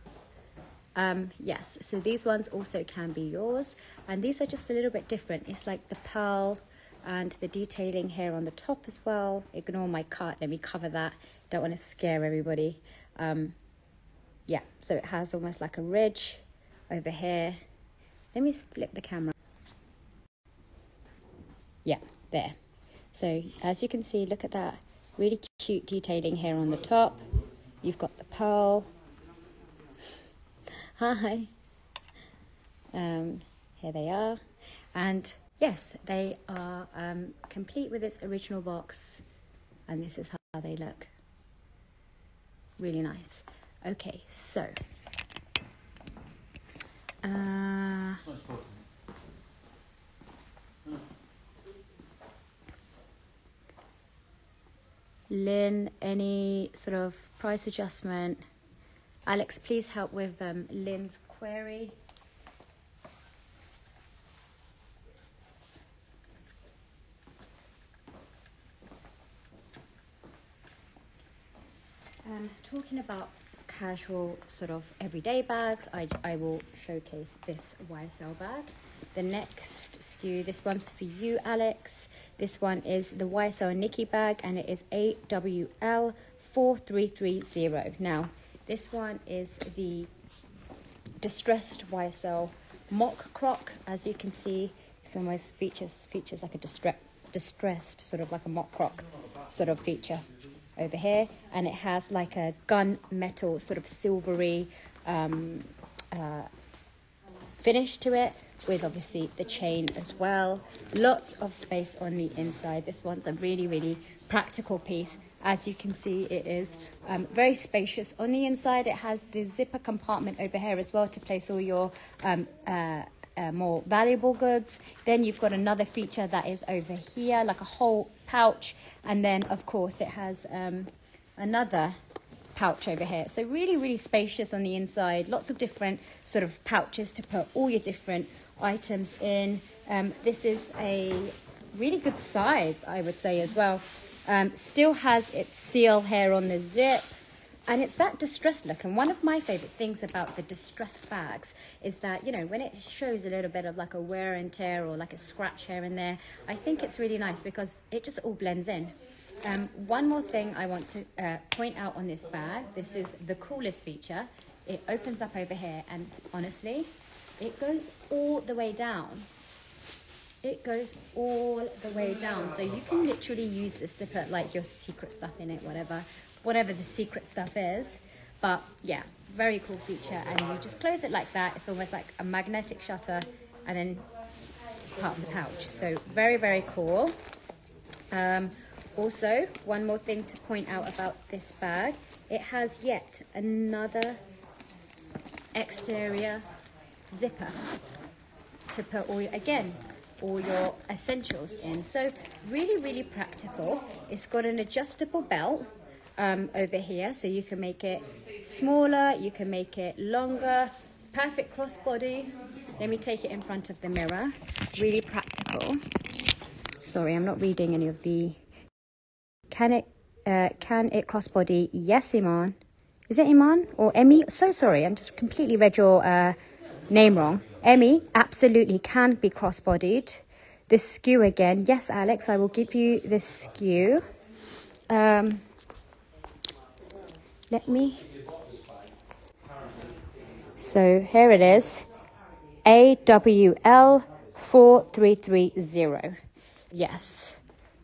Um, yes, so these ones also can be yours. And these are just a little bit different. It's like the pearl and the detailing here on the top as well. Ignore my cut. Let me cover that. Don't want to scare everybody. Um, yeah, so it has almost like a ridge over here. Let me flip the camera. Yeah, there. So as you can see, look at that really cute detailing here on the top. You've got the pearl. <laughs> Hi. Um, here they are. And yes, they are um, complete with its original box. And this is how they look. Really nice. Okay, so Uh, Lynn, any sort of price adjustment? Alex, please help with um, Lynn's query. Um, talking about casual sort of everyday bags, I, I will showcase this YSL bag. The next SKU, this one's for you, Alex. This one is the YSL Niki bag and it is AWL4330. Now, this one is the distressed YSL mock croc. As you can see, this almost features, features like a distre distressed, sort of like a mock croc sort of feature over here. And it has like a gun metal, sort of silvery um, uh, finish to it with obviously the chain as well. Lots of space on the inside. This one's a really, really practical piece. As you can see, it is um, very spacious. On the inside, it has the zipper compartment over here as well to place all your um, uh, uh, more valuable goods. Then you've got another feature that is over here, like a whole pouch. And then, of course, it has um, another pouch over here. So really, really spacious on the inside. Lots of different sort of pouches to put all your different items in. Um, this is a really good size, I would say as well. Um, still has its seal here on the zip. And it's that distressed look. And one of my favorite things about the distressed bags is that, you know, when it shows a little bit of like a wear and tear or like a scratch here and there, I think it's really nice because it just all blends in. Um, one more thing I want to uh, point out on this bag. This is the coolest feature. It opens up over here and honestly, it goes all the way down. It goes all the way down. So you can literally use this to put like your secret stuff in it, whatever, whatever the secret stuff is. But yeah, very cool feature. And you just close it like that. It's almost like a magnetic shutter and then it's part of the pouch. So very, very cool. Um, also, one more thing to point out about this bag. It has yet another exterior zipper to put all, your, again, all your essentials in. So really, really practical. It's got an adjustable belt um, over here, so you can make it smaller, you can make it longer. It's perfect crossbody. Let me take it in front of the mirror. Really practical. Sorry, I'm not reading any of the... Can it, uh, can it crossbody? Yes, Iman. Is it Iman or Emmy? So sorry, I'm just completely read your uh, name wrong. Emmy absolutely can be cross-bodied. This SKU again. Yes, Alex, I will give you this SKU. Um, let me. So here it is. AWL4330. Yes.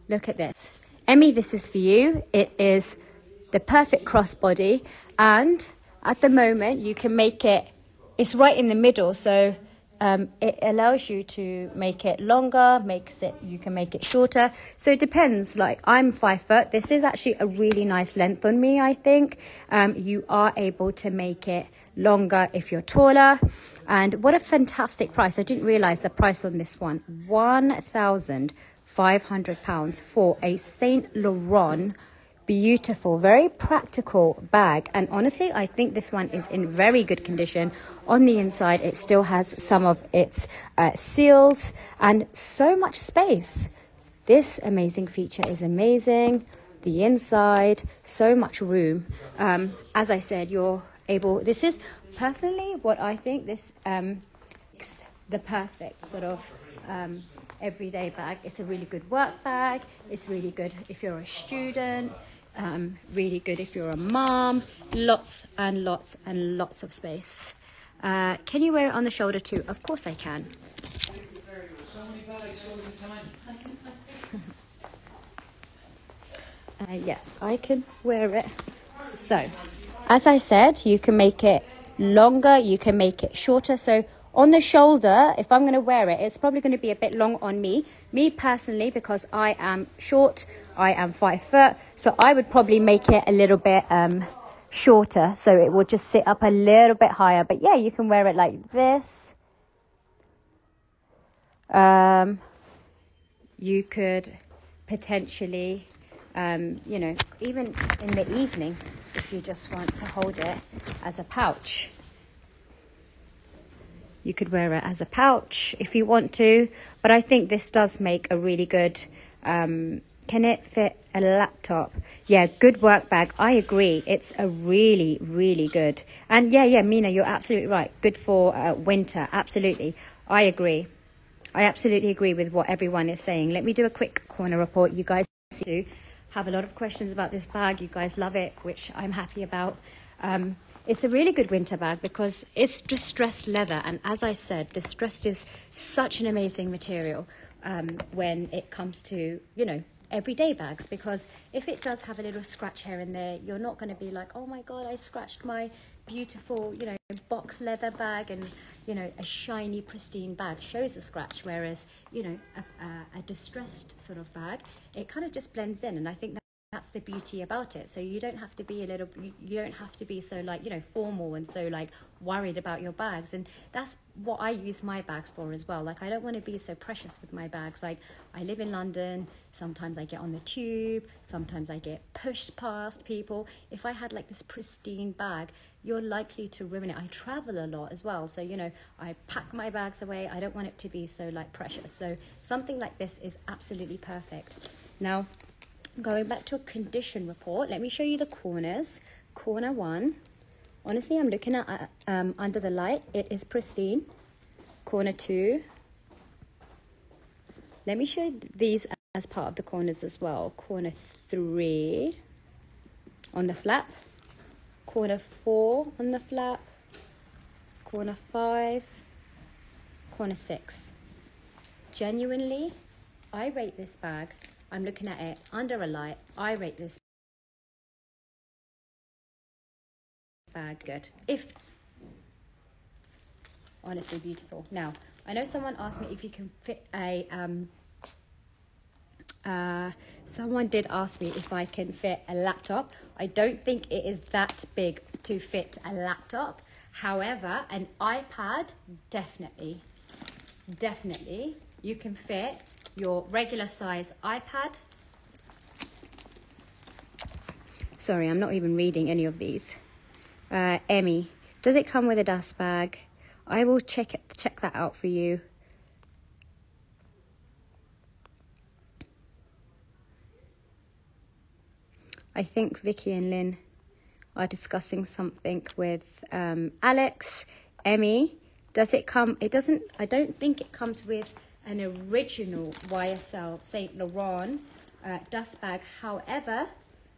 Look at this. Emmy, this is for you. It is the perfect crossbody. And at the moment, you can make it, it's right in the middle. So um, it allows you to make it longer, makes it you can make it shorter. So it depends. Like I'm five foot. This is actually a really nice length on me. I think um, you are able to make it longer if you're taller. And what a fantastic price! I didn't realize the price on this one: one thousand five hundred pounds for a Saint Laurent beautiful, very practical bag. And honestly, I think this one is in very good condition. On the inside, it still has some of its uh, seals and so much space. This amazing feature is amazing. The inside, so much room. Um, as I said, you're able, this is personally what I think this, um, the perfect sort of um, everyday bag. It's a really good work bag. It's really good if you're a student. Um, really good if you're a mom. Lots and lots and lots of space. Uh, can you wear it on the shoulder too? Of course I can. <laughs> uh, yes, I can wear it. So, as I said, you can make it longer, you can make it shorter. So on the shoulder, if I'm going to wear it, it's probably going to be a bit long on me. Me personally, because I am short, I am five foot, so I would probably make it a little bit um, shorter, so it will just sit up a little bit higher. But yeah, you can wear it like this. Um, you could potentially, um, you know, even in the evening, if you just want to hold it as a pouch. You could wear it as a pouch if you want to, but I think this does make a really good. Um, can it fit a laptop? Yeah, good work bag. I agree. It's a really, really good. And yeah, yeah, Mina, you're absolutely right. Good for uh, winter. Absolutely. I agree. I absolutely agree with what everyone is saying. Let me do a quick corner report. You guys have a lot of questions about this bag. You guys love it, which I'm happy about. Um, it's a really good winter bag because it's distressed leather, and as I said, distressed is such an amazing material um, when it comes to you know everyday bags because if it does have a little scratch here and there, you're not going to be like, oh my god, I scratched my beautiful you know box leather bag and you know a shiny pristine bag shows a scratch whereas you know a, a, a distressed sort of bag it kind of just blends in and i think that that's the beauty about it. So you don't have to be a little you, don't have to be so like you know formal and so like worried about your bags. And that's what i use my bags for as well. Like i don't want to be so precious with my bags. Like i live in london. Sometimes i get on the tube. Sometimes i get pushed past people. If i had like this pristine bag you're likely to ruin it. I travel a lot as well. So you know i pack my bags away. I don't want it to be so like precious. So something like this is absolutely perfect. Now going back to a condition report, let me show you the corners. Corner one, honestly, I'm looking at um, under the light, it is pristine. Corner two, let me show these as part of the corners as well. Corner three on the flap, corner four on the flap, corner five, corner six. Genuinely, I rate this bag I'm looking at it under a light. I rate this bag good. If honestly beautiful. Now, I know someone asked me if you can fit a um uh, someone did ask me if I can fit a laptop. I don't think it is that big to fit a laptop. However, an iPad, definitely, definitely, you can fit your regular size iPad. Sorry, I'm not even reading any of these. Uh, Emmy, does it come with a dust bag? I will check it, check that out for you. I think Vicky and Lynn are discussing something with um, Alex. Emmy, does it come? It doesn't. I don't think it comes with an original YSL Saint Laurent uh, dust bag. However,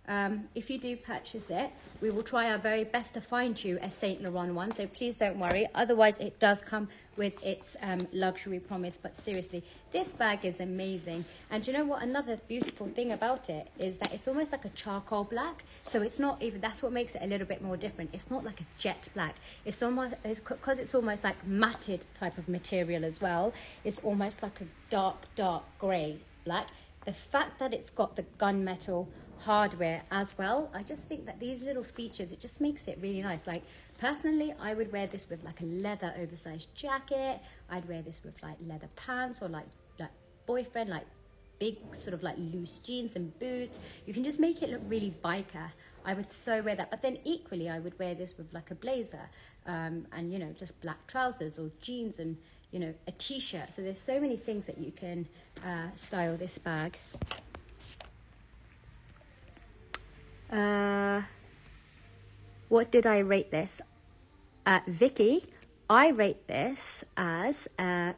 um, if you do purchase it, we will try our very best to find you a Saint Laurent one. So please don't worry. Otherwise, it does come with its um, luxury promise. But seriously, this bag is amazing. And you know what? Another beautiful thing about it is that it's almost like a charcoal black. So it's not even, that's what makes it a little bit more different. It's not like a jet black. It's almost, because it's, it's almost like matted type of material as well. It's almost like a dark, dark grey black. The fact that it's got the gunmetal hardware as well. I just think that these little features, it just makes it really nice. Like personally, I would wear this with like a leather oversized jacket. I'd wear this with like leather pants or like like boyfriend, like big sort of like loose jeans and boots. You can just make it look really biker. I would so wear that. But then equally, I would wear this with like a blazer um, and, you know, just black trousers or jeans and, you know, a t-shirt. So there's so many things that you can uh, style this bag. Uh, what did I rate this? Uh, Vicky, I rate this as uh,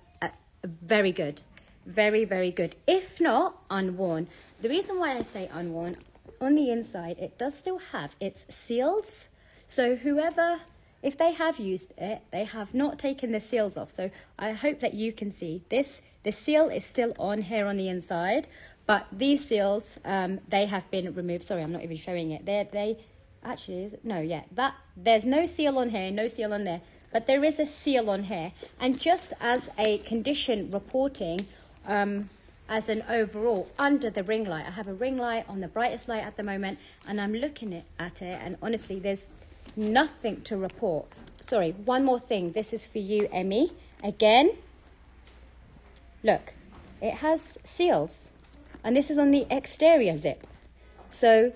very good. Very, very good. If not, unworn. The reason why I say unworn, on the inside, it does still have its seals. So whoever, if they have used it, they have not taken the seals off. So I hope that you can see this. The seal is still on here on the inside. But these seals, um, they have been removed. Sorry, I'm not even showing it. They, they actually, is it? no, yeah, that there's no seal on here, no seal on there, but there is a seal on here. And just as a condition reporting, um, as an overall under the ring light, I have a ring light on the brightest light at the moment, and I'm looking at it, and honestly, there's nothing to report. Sorry, one more thing. This is for you, Emmy. Again, look, it has seals. And this is on the exterior zip. So,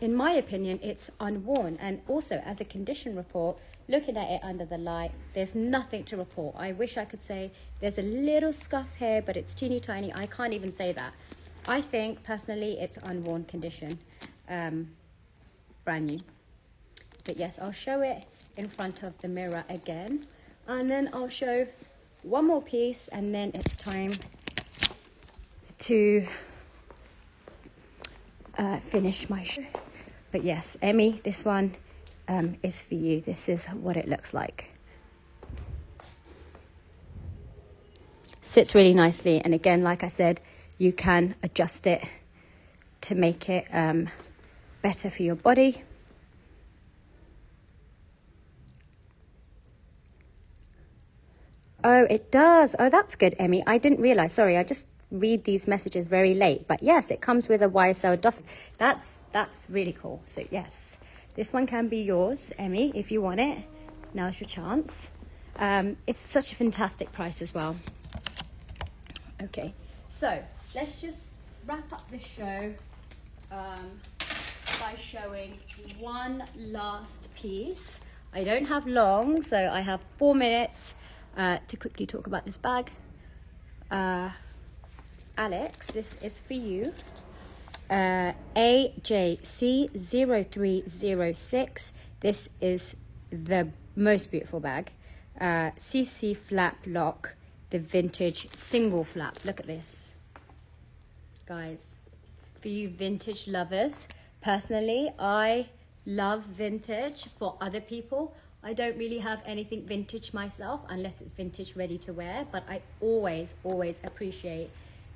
in my opinion, it's unworn. And also, as a condition report, looking at it under the light, there's nothing to report. I wish I could say there's a little scuff here, but it's teeny tiny. I can't even say that. I think, personally, it's unworn condition. Um, brand new. But yes, I'll show it in front of the mirror again. And then I'll show one more piece and then it's time to uh, finish my show. But yes, Emmy, this one um, is for you. This is what it looks like. Sits really nicely, and again, like I said, you can adjust it to make it um, better for your body. Oh, it does. Oh, that's good, Emmy. I didn't realize. Sorry, I just read these messages very late. But yes, it comes with a YSL dust. That's that's really cool. So yes, this one can be yours, Emmy, if you want it. Now's your chance. Um, it's such a fantastic price as well. Okay, so let's just wrap up the show um, by showing one last piece. I don't have long, so I have four minutes uh, to quickly talk about this bag. Uh, Alex, this is for you. Uh, AJC0306. This is the most beautiful bag. Uh, CC flap lock, the vintage single flap. Look at this. Guys, for you vintage lovers, personally, I love vintage for other people. I don't really have anything vintage myself unless it's vintage ready to wear, but I always, always appreciate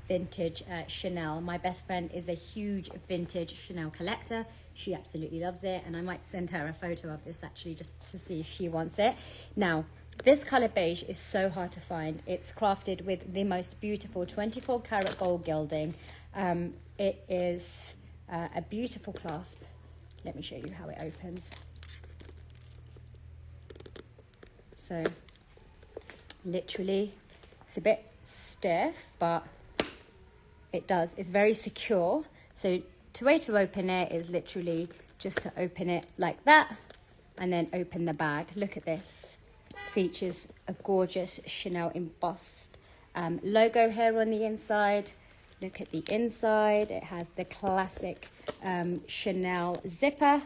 vintage uh, Chanel. My best friend is a huge vintage Chanel collector. She absolutely loves it, and I might send her a photo of this actually just to see if she wants it. Now, this color beige is so hard to find. It's crafted with the most beautiful 24 karat gold gilding. Um, it is uh, a beautiful clasp. Let me show you how it opens. So, literally, it's a bit stiff, but it does. It's very secure. So the way to open it is literally just to open it like that and then open the bag. Look at this. Features a gorgeous Chanel embossed um, logo here on the inside. Look at the inside. It has the classic um, Chanel zipper,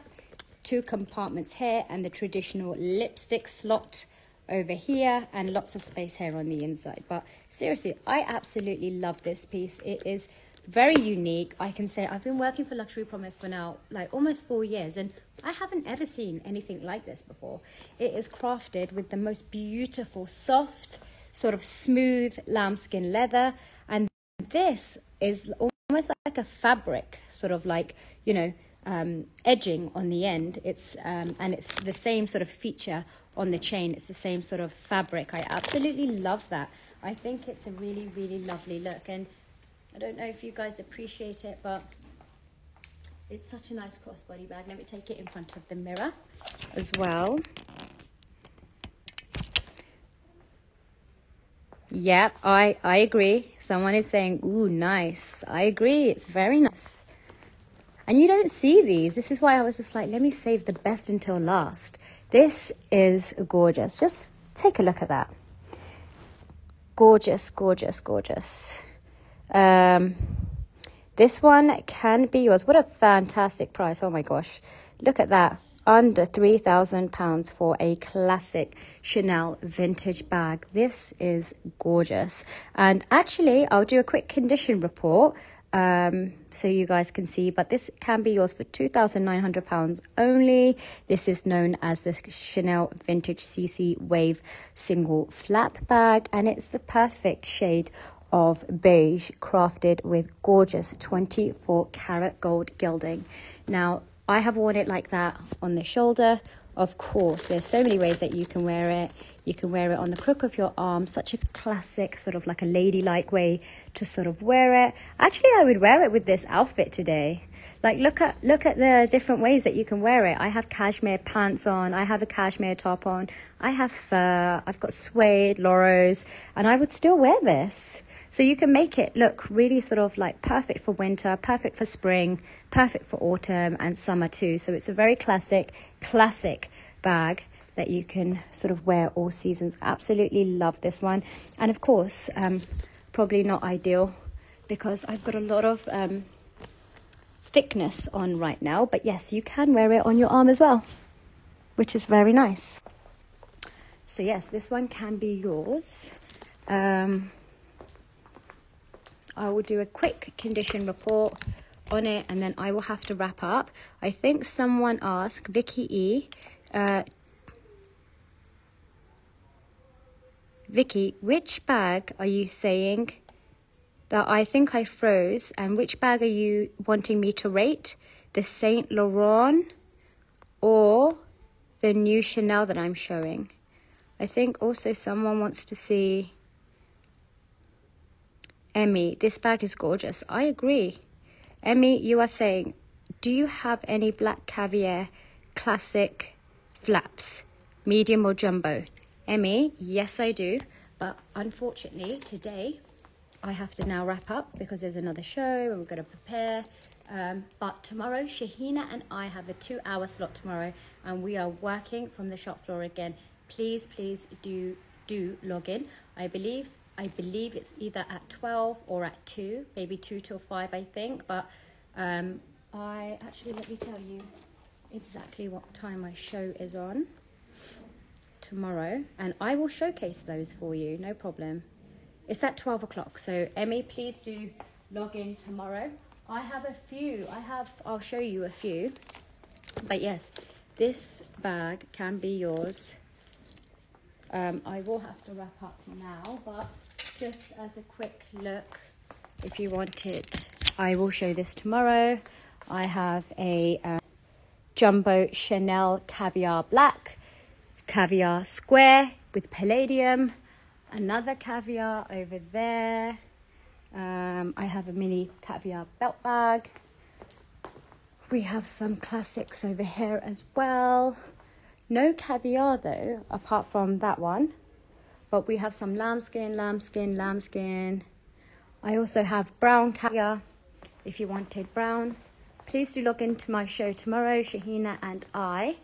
two compartments here, and the traditional lipstick slot over here and lots of space here on the inside. But seriously, I absolutely love this piece. It is very unique. I can say I've been working for Luxury Promise for now like almost four years and I haven't ever seen anything like this before. It is crafted with the most beautiful, soft, sort of smooth lambskin leather. And this is almost like a fabric, sort of like, you know, um, edging on the end. It's um, and it's the same sort of feature on the chain. It's the same sort of fabric. I absolutely love that. I think it's a really, really lovely look. And I don't know if you guys appreciate it, but it's such a nice crossbody bag. Let me take it in front of the mirror as well. Yep, I, I agree. Someone is saying, ooh, nice. I agree. It's very nice. And you don't see these. This is why I was just like, let me save the best until last. This is gorgeous. Just take a look at that. Gorgeous, gorgeous, gorgeous. Um, this one can be yours. What a fantastic price. Oh my gosh. Look at that. Under £3,000 for a classic Chanel vintage bag. This is gorgeous. And actually, I'll do a quick condition report um, so you guys can see. But this can be yours for £2,900 only. This is known as the Chanel Vintage CC Wave Single Flap Bag, and it's the perfect shade of beige crafted with gorgeous 24 karat gold gilding. Now, I have worn it like that on the shoulder. Of course, there's so many ways that you can wear it. You can wear it on the crook of your arm, such a classic, sort of like a ladylike way to sort of wear it. Actually, I would wear it with this outfit today. Like look at look at the different ways that you can wear it. I have cashmere pants on, I have a cashmere top on, I have fur, I've got suede, Loros, and I would still wear this. So you can make it look really sort of like perfect for winter, perfect for spring, perfect for autumn and summer too. So it's a very classic, classic bag that you can sort of wear all seasons. Absolutely love this one. And of course, um, probably not ideal because I've got a lot of um, thickness on right now. But yes, you can wear it on your arm as well, which is very nice. So yes, this one can be yours. Um, I will do a quick condition report on it and then I will have to wrap up. I think someone asked, Vicky E, uh, Vicky, which bag are you saying that I think I froze and which bag are you wanting me to rate? The Saint Laurent or the new Chanel that I'm showing? I think also someone wants to see Emmy, this bag is gorgeous. I agree. Emmy, you are saying, do you have any black caviar classic flaps, medium or jumbo? Emmy, yes, I do. But unfortunately, today I have to now wrap up because there's another show and we're going to prepare. Um, but tomorrow, Shahina and I have a two hour slot tomorrow and we are working from the shop floor again. Please, please do do log in. I believe I believe it's either at 12 or at 2, maybe 2 till 5, I think. But um, I actually, let me tell you exactly what time my show is on tomorrow. And I will showcase those for you, no problem. It's at 12 o'clock. So, Emmy, please do log in tomorrow. I have a few. I have, I'll show you a few. But yes, this bag can be yours. Um, I will have to wrap up now, but just as a quick look, if you wanted, I will show this tomorrow. I have a uh, jumbo Chanel caviar black, caviar square with palladium, another caviar over there. Um, I have a mini caviar belt bag. We have some classics over here as well. No caviar though, apart from that one. But we have some lambskin, lambskin, lambskin. I also have brown caviar if you wanted brown. Please do log into my show tomorrow. Shahina and I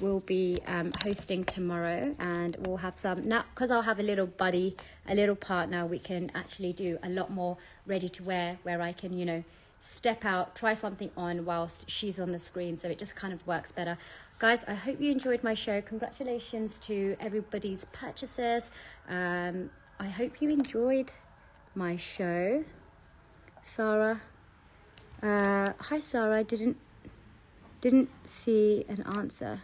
will be um, hosting tomorrow and we'll have some now because I'll have a little buddy, a little partner. We can actually do a lot more ready to wear where I can, you know, step out, try something on whilst she's on the screen. So it just kind of works better. Guys, I hope you enjoyed my show. Congratulations to everybody's purchases. Um, I hope you enjoyed my show. Sarah. Uh, hi, Sarah. I didn't didn't see an answer.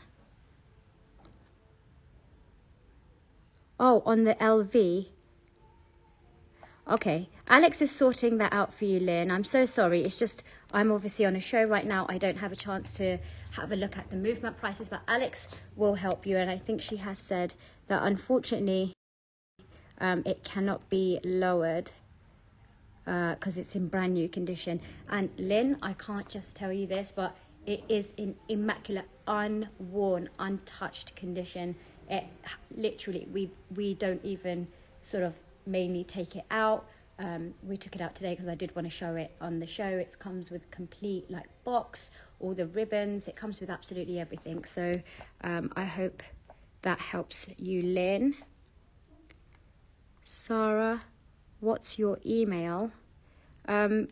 Oh, on the LV. Okay, Alex is sorting that out for you, Lynn. I'm so sorry. It's just I'm obviously on a show right now. I don't have a chance to have a look at the movement prices, but Alex will help you. And I think she has said that unfortunately um, it cannot be lowered because uh, it's in brand new condition. And Lynn, I can't just tell you this, but it is in immaculate, unworn, untouched condition. It literally, we we don't even sort of mainly take it out. Um, we took it out today because I did want to show it on the show. It comes with complete like box, all the ribbons. It comes with absolutely everything. So um, I hope that helps you, Lynn. Sarah, what's your email? Um,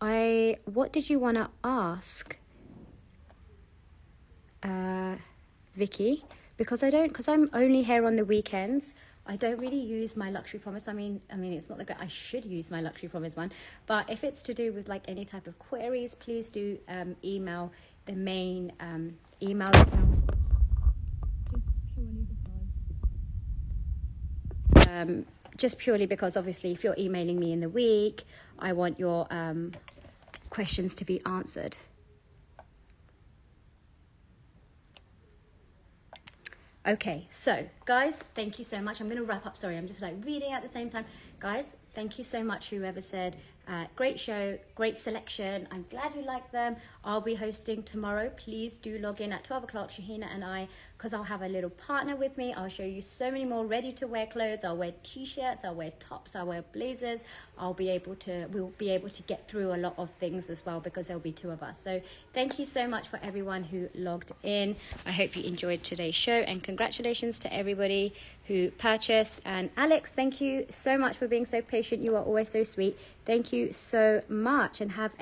I what did you want to ask, uh, Vicky? Because I don't, because I'm only here on the weekends. I don't really use my luxury promise. I mean, I mean, it's not the great. I should use my luxury promise one, but if it's to do with like any type of queries, please do um, email the main um, email account. Um, just purely because obviously if you're emailing me in the week, I want your um, questions to be answered. Okay, so guys, thank you so much. I'm going to wrap up. Sorry, I'm just like reading at the same time. Guys, thank you so much, whoever said. Uh, great show, great selection. I'm glad you like them. I'll be hosting tomorrow. Please do log in at 12 o'clock, Shahina and I, because I'll have a little partner with me. I'll show you so many more ready to wear clothes. I'll wear t-shirts, I'll wear tops, I'll wear blazers. I'll be able to, we'll be able to get through a lot of things as well because there'll be two of us. So thank you so much for everyone who logged in. I hope you enjoyed today's show and congratulations to everybody who purchased. And Alex, thank you so much for being so patient. You are always so sweet. Thank you so much and have